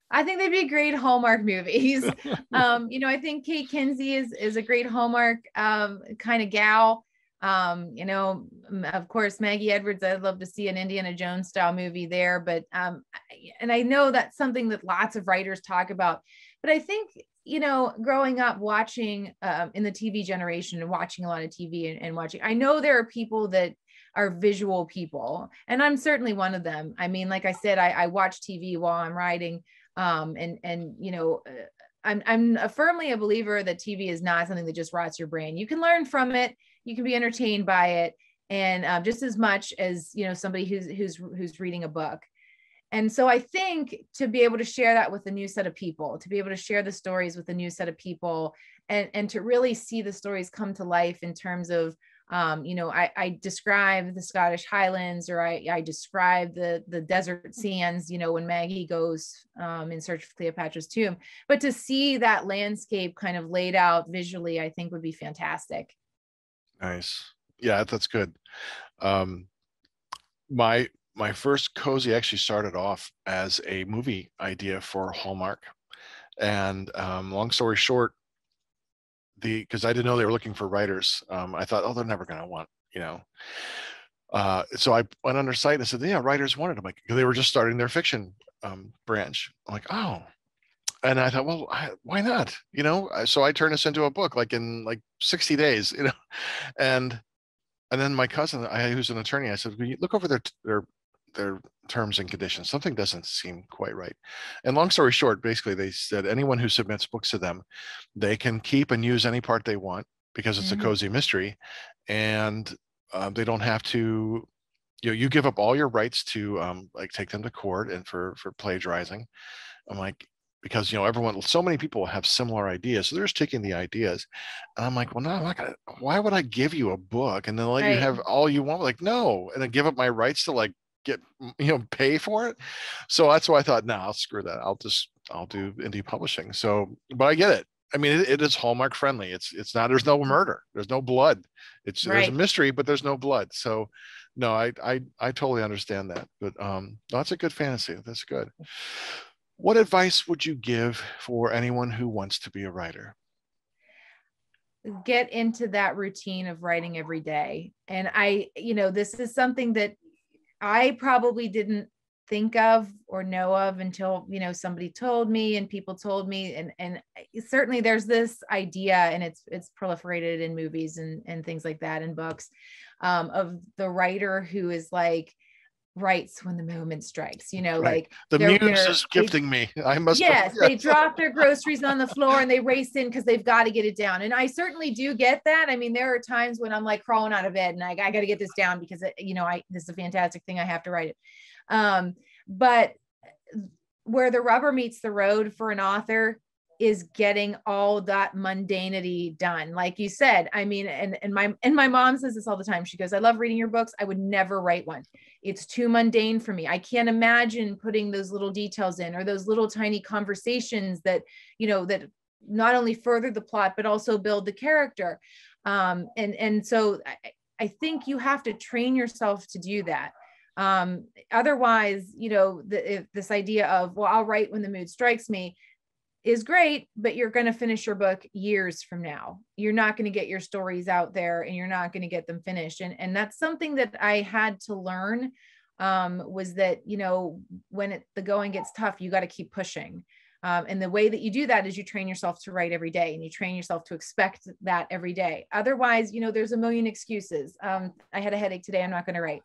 I think they'd be great hallmark movies. Um you know i think Cate Kensie is is a great hallmark um kind of gal. Um you know of course maggie edwards i'd love to see an indiana jones style movie there but um and i know that's something that lots of writers talk about but i think you know, growing up watching um, in the TV generation and watching a lot of TV and, and watching, I know there are people that are visual people, and I'm certainly one of them. I mean, like I said, I, I watch TV while I'm writing, um, and and you know, uh, I'm I'm a firmly a believer that TV is not something that just rots your brain. You can learn from it, you can be entertained by it, and um, just as much as you know somebody who's who's who's reading a book and so i think to be able to share that with a new set of people to be able to share the stories with a new set of people and and to really see the stories come to life in terms of um, you know I, I describe the scottish highlands or i, I describe the the desert sands you know when maggie goes um, in search of cleopatra's tomb. But to see that landscape kind of laid out visually i think would be fantastic. Nice. Yeah that's good. Um, my my first cozy actually started off as a movie idea for Hallmark. And um, long story short, the because I didn't know they were looking for writers. Um, I thought, oh, they're never going to want, you know. Uh, so I went on their site and said, yeah, writers wanted them. Like they were just starting their fiction um, branch. I'm like, oh, and I thought, well, I, why not? You know, so I turned this into a book like in like 60 days, you know, and and then my cousin, I who's an attorney, I said, look over their their their terms and conditions. Something doesn't seem quite right. And long story short, basically they said anyone who submits books to them, they can keep and use any part they want because it's mm-hmm. a cozy mystery, and uh, they don't have to. You know, you give up all your rights to um, like take them to court and for for plagiarizing. I'm like, because you know everyone so many people have similar ideas so they're just taking the ideas and i'm like well no i'm not gonna why would i give you a book and then let right. you have all you want like no and then give up my rights to like get you know pay for it. So that's why i thought no nah, i'll screw that. I'll just i'll do indie publishing. So but i get it. I mean it, it is hallmark friendly. It's it's not there's no murder. There's no blood. It's right. there's a mystery but there's no blood. So no i i i totally understand that. But um that's a good fantasy. That's good. What advice would you give for anyone who wants to be a writer? Get into that routine of writing every day. And I, you know, this is something that I probably didn't think of or know of until you know somebody told me and people told me. And and certainly there's this idea and it's it's proliferated in movies and and things like that in books um, of the writer who is like writes when the moment strikes you know right. like the muse is gifting me i must yes, yes. they drop their groceries on the floor and they race in because they've got to get it down and i certainly do get that i mean there are times when i'm like crawling out of bed and i, I got to get this down because it, you know i this is a fantastic thing i have to write it um but where the rubber meets the road for an author is getting all that mundanity done. Like you said i mean and and my and my mom says this all the time. She goes i love reading your books. I would never write one. It's too mundane for me. I can't imagine putting those little details in or those little tiny conversations that you know that not only further the plot but also build the character. Um and and so i, I think you have to train yourself to do that. Um otherwise you know the, this idea of well i'll write when the mood strikes me is great, but you're going to finish your book years from now. You're not going to get your stories out there and you're not going to get them finished. And, and that's something that I had to learn um, was that, you know, when it, the going gets tough, you got to keep pushing. Um, and the way that you do that is you train yourself to write every day and you train yourself to expect that every day. Otherwise, you know, there's a million excuses. Um, I had a headache today. I'm not going to write.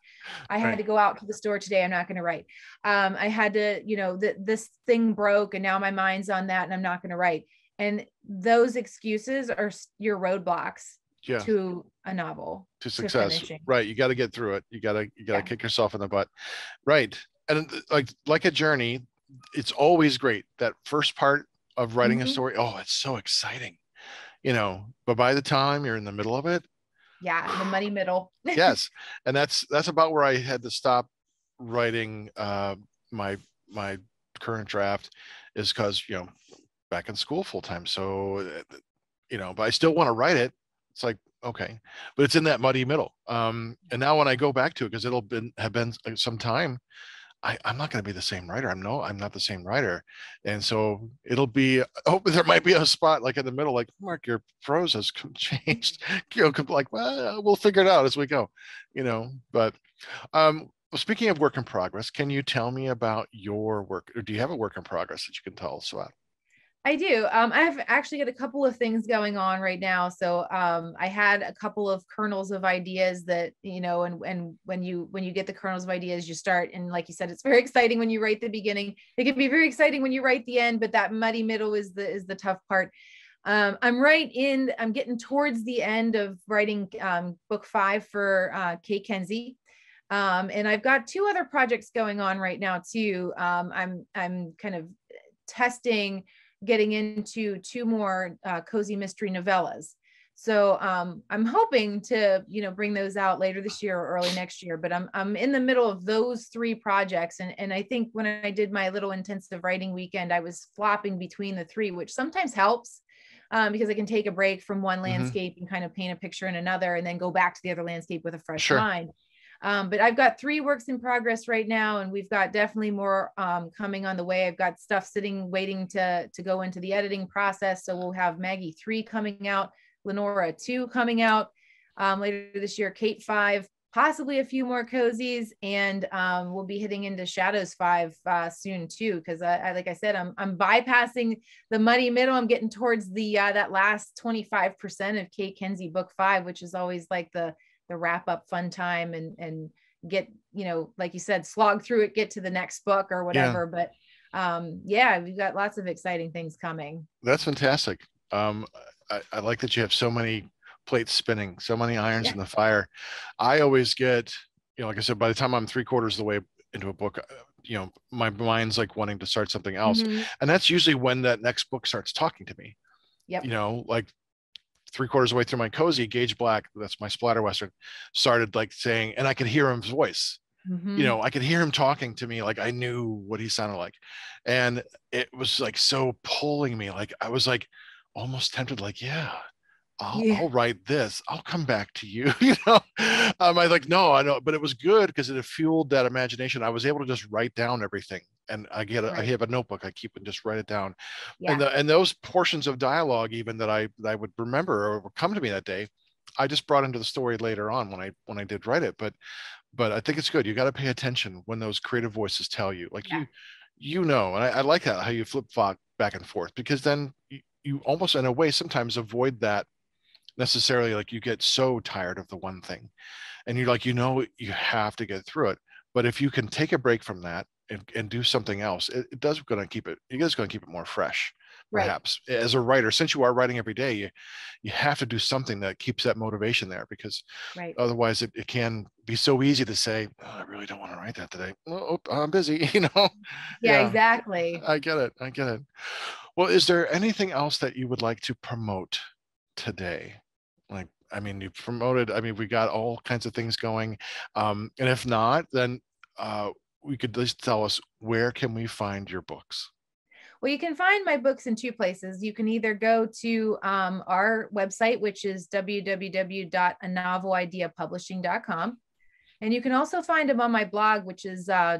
I had to go out to the store today. I'm not going to write. Um, I had to, you know, that this thing broke and now my mind's on that and I'm not going to write. And those excuses are your roadblocks yeah. to a novel to success. To right. You got to get through it. You got to, you got to yeah. kick yourself in the butt. Right. And like, like a journey, it's always great that first part of writing mm-hmm. a story oh it's so exciting you know but by the time you're in the middle of it yeah the muddy middle. Yes and that's that's about where i had to stop writing uh my my current draft is because you know back in school full time so you know but i still want to write it. It's like okay but it's in that muddy middle. Um and now when i go back to it because it'll been have been some time I, am not going to be the same writer. I'm no, I'm not the same writer. And so it'll be, oh, there might be a spot like in the middle, like Mark, your prose has changed, you know, like, well, we'll figure it out as we go, you know, but, um, speaking of work in progress, can you tell me about your work or do you have a work in progress that you can tell us about? I do. Um, I've actually got a couple of things going on right now. So um, I had a couple of kernels of ideas that you know, and and when you when you get the kernels of ideas, you start. And like you said, it's very exciting when you write the beginning. It can be very exciting when you write the end, but that muddy middle is the is the tough part. Um, I'm right in. I'm getting towards the end of writing um, book five for uh, Cate Kensie. Um, and I've got two other projects going on right now too. Um, I'm I'm kind of testing getting into two more uh, cozy mystery novellas. So um, I'm hoping to, you know, bring those out later this year or early next year. But I'm I'm in the middle of those three projects, and and I think when I did my little intensive writing weekend, I was flopping between the three, which sometimes helps. Um, because I can take a break from one mm-hmm. landscape mm-hmm. and kind of paint a picture in another, and then go back to the other landscape with a fresh sure. mind. Um, but I've got three works in progress right now, and we've got definitely more um, coming on the way. I've got stuff sitting waiting to to go into the editing process. So we'll have Maggie three coming out, Lenora two coming out um, later this year, Cate five, possibly a few more cozies, and um, we'll be hitting into Shadows five uh, soon too. Because I, I, like I said, I'm I'm bypassing the muddy middle. I'm getting towards the uh, that last 25 percent of Cate Kensie book five, which is always like the the wrap up fun time and and get you know like you said slog through it, get to the next book or whatever. Yeah. But um, yeah, we've got lots of exciting things coming. That's fantastic. Um, I, I like that you have so many plates spinning, so many irons yeah. in the fire. I always get, you know, like I said, by the time I'm three quarters of the way into a book, uh, you know, my mind's like wanting to start something else. Mm-hmm. And that's usually when that next book starts talking to me. Yep. You know, like three quarters of the way through my cozy, Gage Black, that's my splatter western, started like saying, and I could hear his voice. Mm-hmm. You know, I could hear him talking to me like I knew what he sounded like. And it was like so pulling me. Like I was like almost tempted, like, yeah, I'll, yeah. I'll, write this. I'll come back to you. you know, um, I like, no, I know, but it was good because it fueled that imagination. I was able to just write down everything. And I get, a, right. I have a notebook. I keep and just write it down. Yeah. And the, and those portions of dialogue, even that I that I would remember or come to me that day, I just brought into the story later on when I when I did write it. But but I think it's good. You got to pay attention when those creative voices tell you, like yeah. you you know, and I, I like that how you flip flop back and forth because then you, you almost in a way sometimes avoid that necessarily like you get so tired of the one thing and you're like you know you have to get through it but if you can take a break from that and, and do something else it, it does going to keep it it is going to keep it more fresh perhaps. Right. as a writer since you are writing every day you you have to do something that keeps that motivation there because right. otherwise it, it can be so easy to say oh, i really don't want to write that today. Oh, i'm busy you know? Yeah, yeah. exactly. I get it i get it. Well is there anything else that you would like to promote today? Like i mean you promoted i mean we got all kinds of things going um and if not then uh we could just tell us where can we find your books well you can find my books in two places you can either go to um, our website which is www.anovelideapublishing.com and you can also find them on my blog which is uh,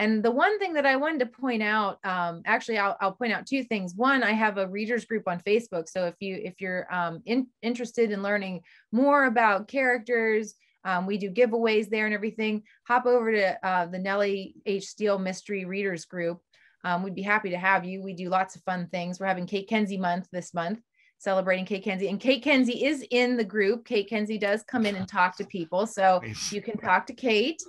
and the one thing that I wanted to point out, um, actually, I'll, I'll, point out two things. One, I have a readers group on Facebook. So if you if you're um, in, interested in learning more about characters, um, we do giveaways there and everything. Hop over to uh, the Nellie H. Steele Mystery Readers Group. Um, we'd be happy to have you. We do lots of fun things. We're having Cate Kensie month this month, celebrating Cate Kensie. And Cate Kensie is in the group. Cate Kensie does come in and talk to people. So you can talk to Cate.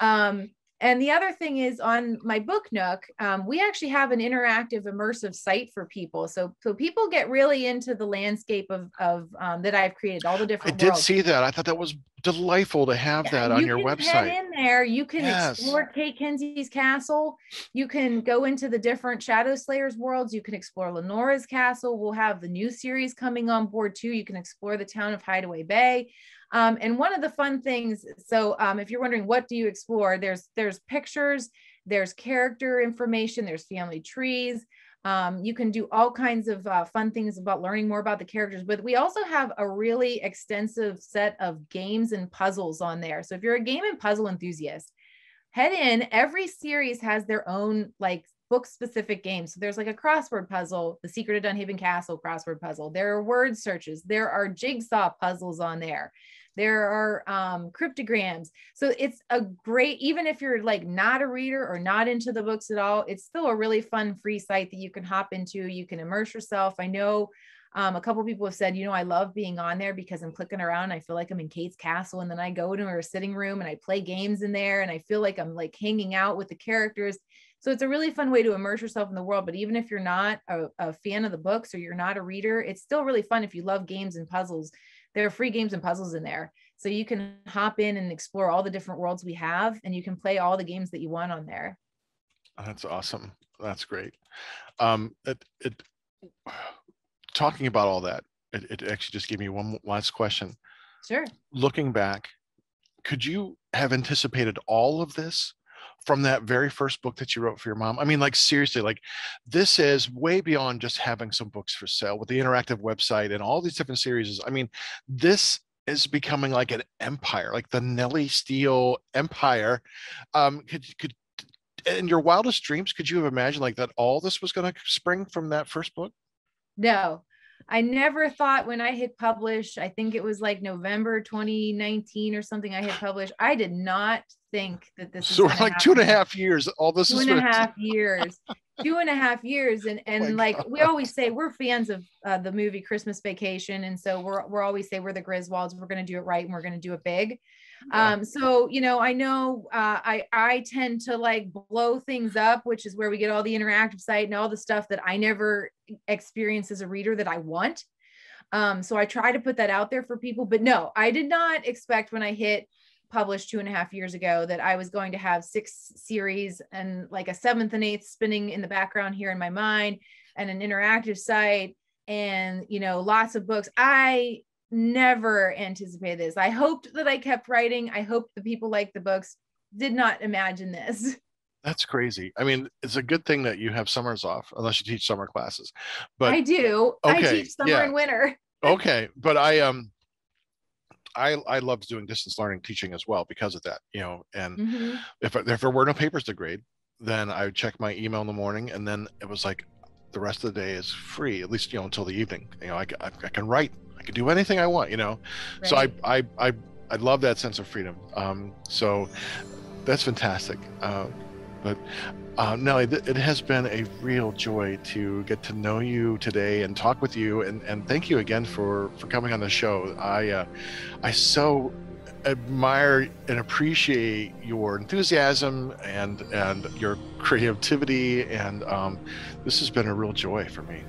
Um, and the other thing is on my book nook um, we actually have an interactive immersive site for people. So so people get really into the landscape of of um, that i've created all the different i did worlds. see that. I thought that was delightful to have yeah, that on you your website. in there. You can yes. explore Cate Kensie's castle. You can go into the different shadow slayers worlds. You can explore lenora's castle. We'll have the new series coming on board too. You can explore the town of hideaway bay um, and one of the fun things, so um, if you're wondering what do you explore, there's there's pictures, there's character information, there's family trees. Um, you can do all kinds of uh, fun things about learning more about the characters, but we also have a really extensive set of games and puzzles on there. So if you're a game and puzzle enthusiast, head in. Every series has their own like book specific games. So there's like a crossword puzzle, the Secret of Dunhaven Castle crossword puzzle. There are word searches. There are jigsaw puzzles on there there are um, cryptograms. So it's a great, even if you're like not a reader or not into the books at all, it's still a really fun free site that you can hop into. You can immerse yourself. I know um, a couple people have said, you know, I love being on there because I'm clicking around. I feel like I'm in Cate's castle, and then I go to her sitting room and I play games in there, and I feel like I'm like hanging out with the characters. So it's a really fun way to immerse yourself in the world. But even if you're not a, a fan of the books or you're not a reader, it's still really fun if you love games and puzzles there are free games and puzzles in there. So you can hop in and explore all the different worlds we have, and you can play all the games that you want on there. That's awesome. That's great. Um, it, it, talking about all that, it, it actually just gave me one last question. Sure. Looking back, could you have anticipated all of this from that very first book that you wrote for your mom? I mean, like seriously, like this is way beyond just having some books for sale with the interactive website and all these different series. I mean, this is becoming like an empire, like the Nellie Steele empire. Um, could could in your wildest dreams, could you have imagined like that all this was going to spring from that first book? No, I never thought when I hit publish, I think it was like November 2019 or something I hit published. I did not think that this so like happen. two and a half years. All this two is and a half years. two and a half years. And and oh like God. we always say we're fans of uh, the movie Christmas Vacation. And so we're we're always say we're the Griswolds, we're gonna do it right and we're gonna do it big. Um, so you know, I know uh, I I tend to like blow things up, which is where we get all the interactive site and all the stuff that I never experience as a reader that I want. Um, so I try to put that out there for people, but no, I did not expect when I hit published two and a half years ago that I was going to have six series and like a seventh and eighth spinning in the background here in my mind and an interactive site and you know lots of books. I never anticipated this. I hoped that I kept writing. I hoped the people liked the books. Did not imagine this. That's crazy. I mean, it's a good thing that you have summers off, unless you teach summer classes. But I do. Okay, I teach summer yeah. and winter. okay, but I um, I I loved doing distance learning teaching as well because of that. You know, and mm-hmm. if if there were no papers to grade, then I would check my email in the morning, and then it was like the rest of the day is free, at least you know until the evening. You know, I I, I can write Do anything I want, you know. Right. So I I I I love that sense of freedom. Um, so that's fantastic. Uh, but uh, Nellie, it has been a real joy to get to know you today and talk with you, and, and thank you again for for coming on the show. I uh, I so admire and appreciate your enthusiasm and and your creativity, and um, this has been a real joy for me.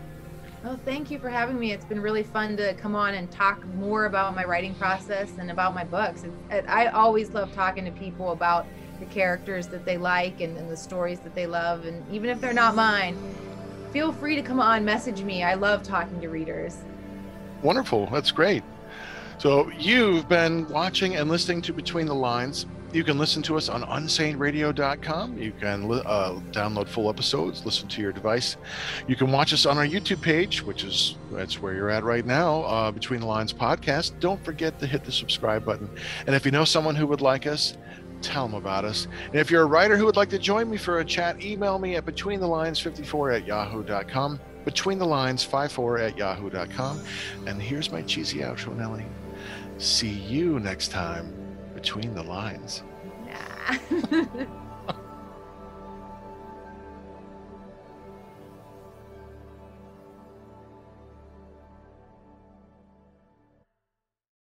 Well, thank you for having me. It's been really fun to come on and talk more about my writing process and about my books. It, I always love talking to people about the characters that they like and, and the stories that they love. And even if they're not mine, feel free to come on, message me. I love talking to readers. Wonderful. That's great. So you've been watching and listening to Between the Lines. You can listen to us on unsaneradio.com. You can uh, download full episodes, listen to your device. You can watch us on our YouTube page, which is that's where you're at right now, uh, Between the Lines podcast. Don't forget to hit the subscribe button. And if you know someone who would like us, tell them about us. And if you're a writer who would like to join me for a chat, email me at betweenthelines54 at yahoo.com. Between the lines 54 at yahoo.com. And here's my cheesy outro, Nellie. See you next time between the lines. Nah.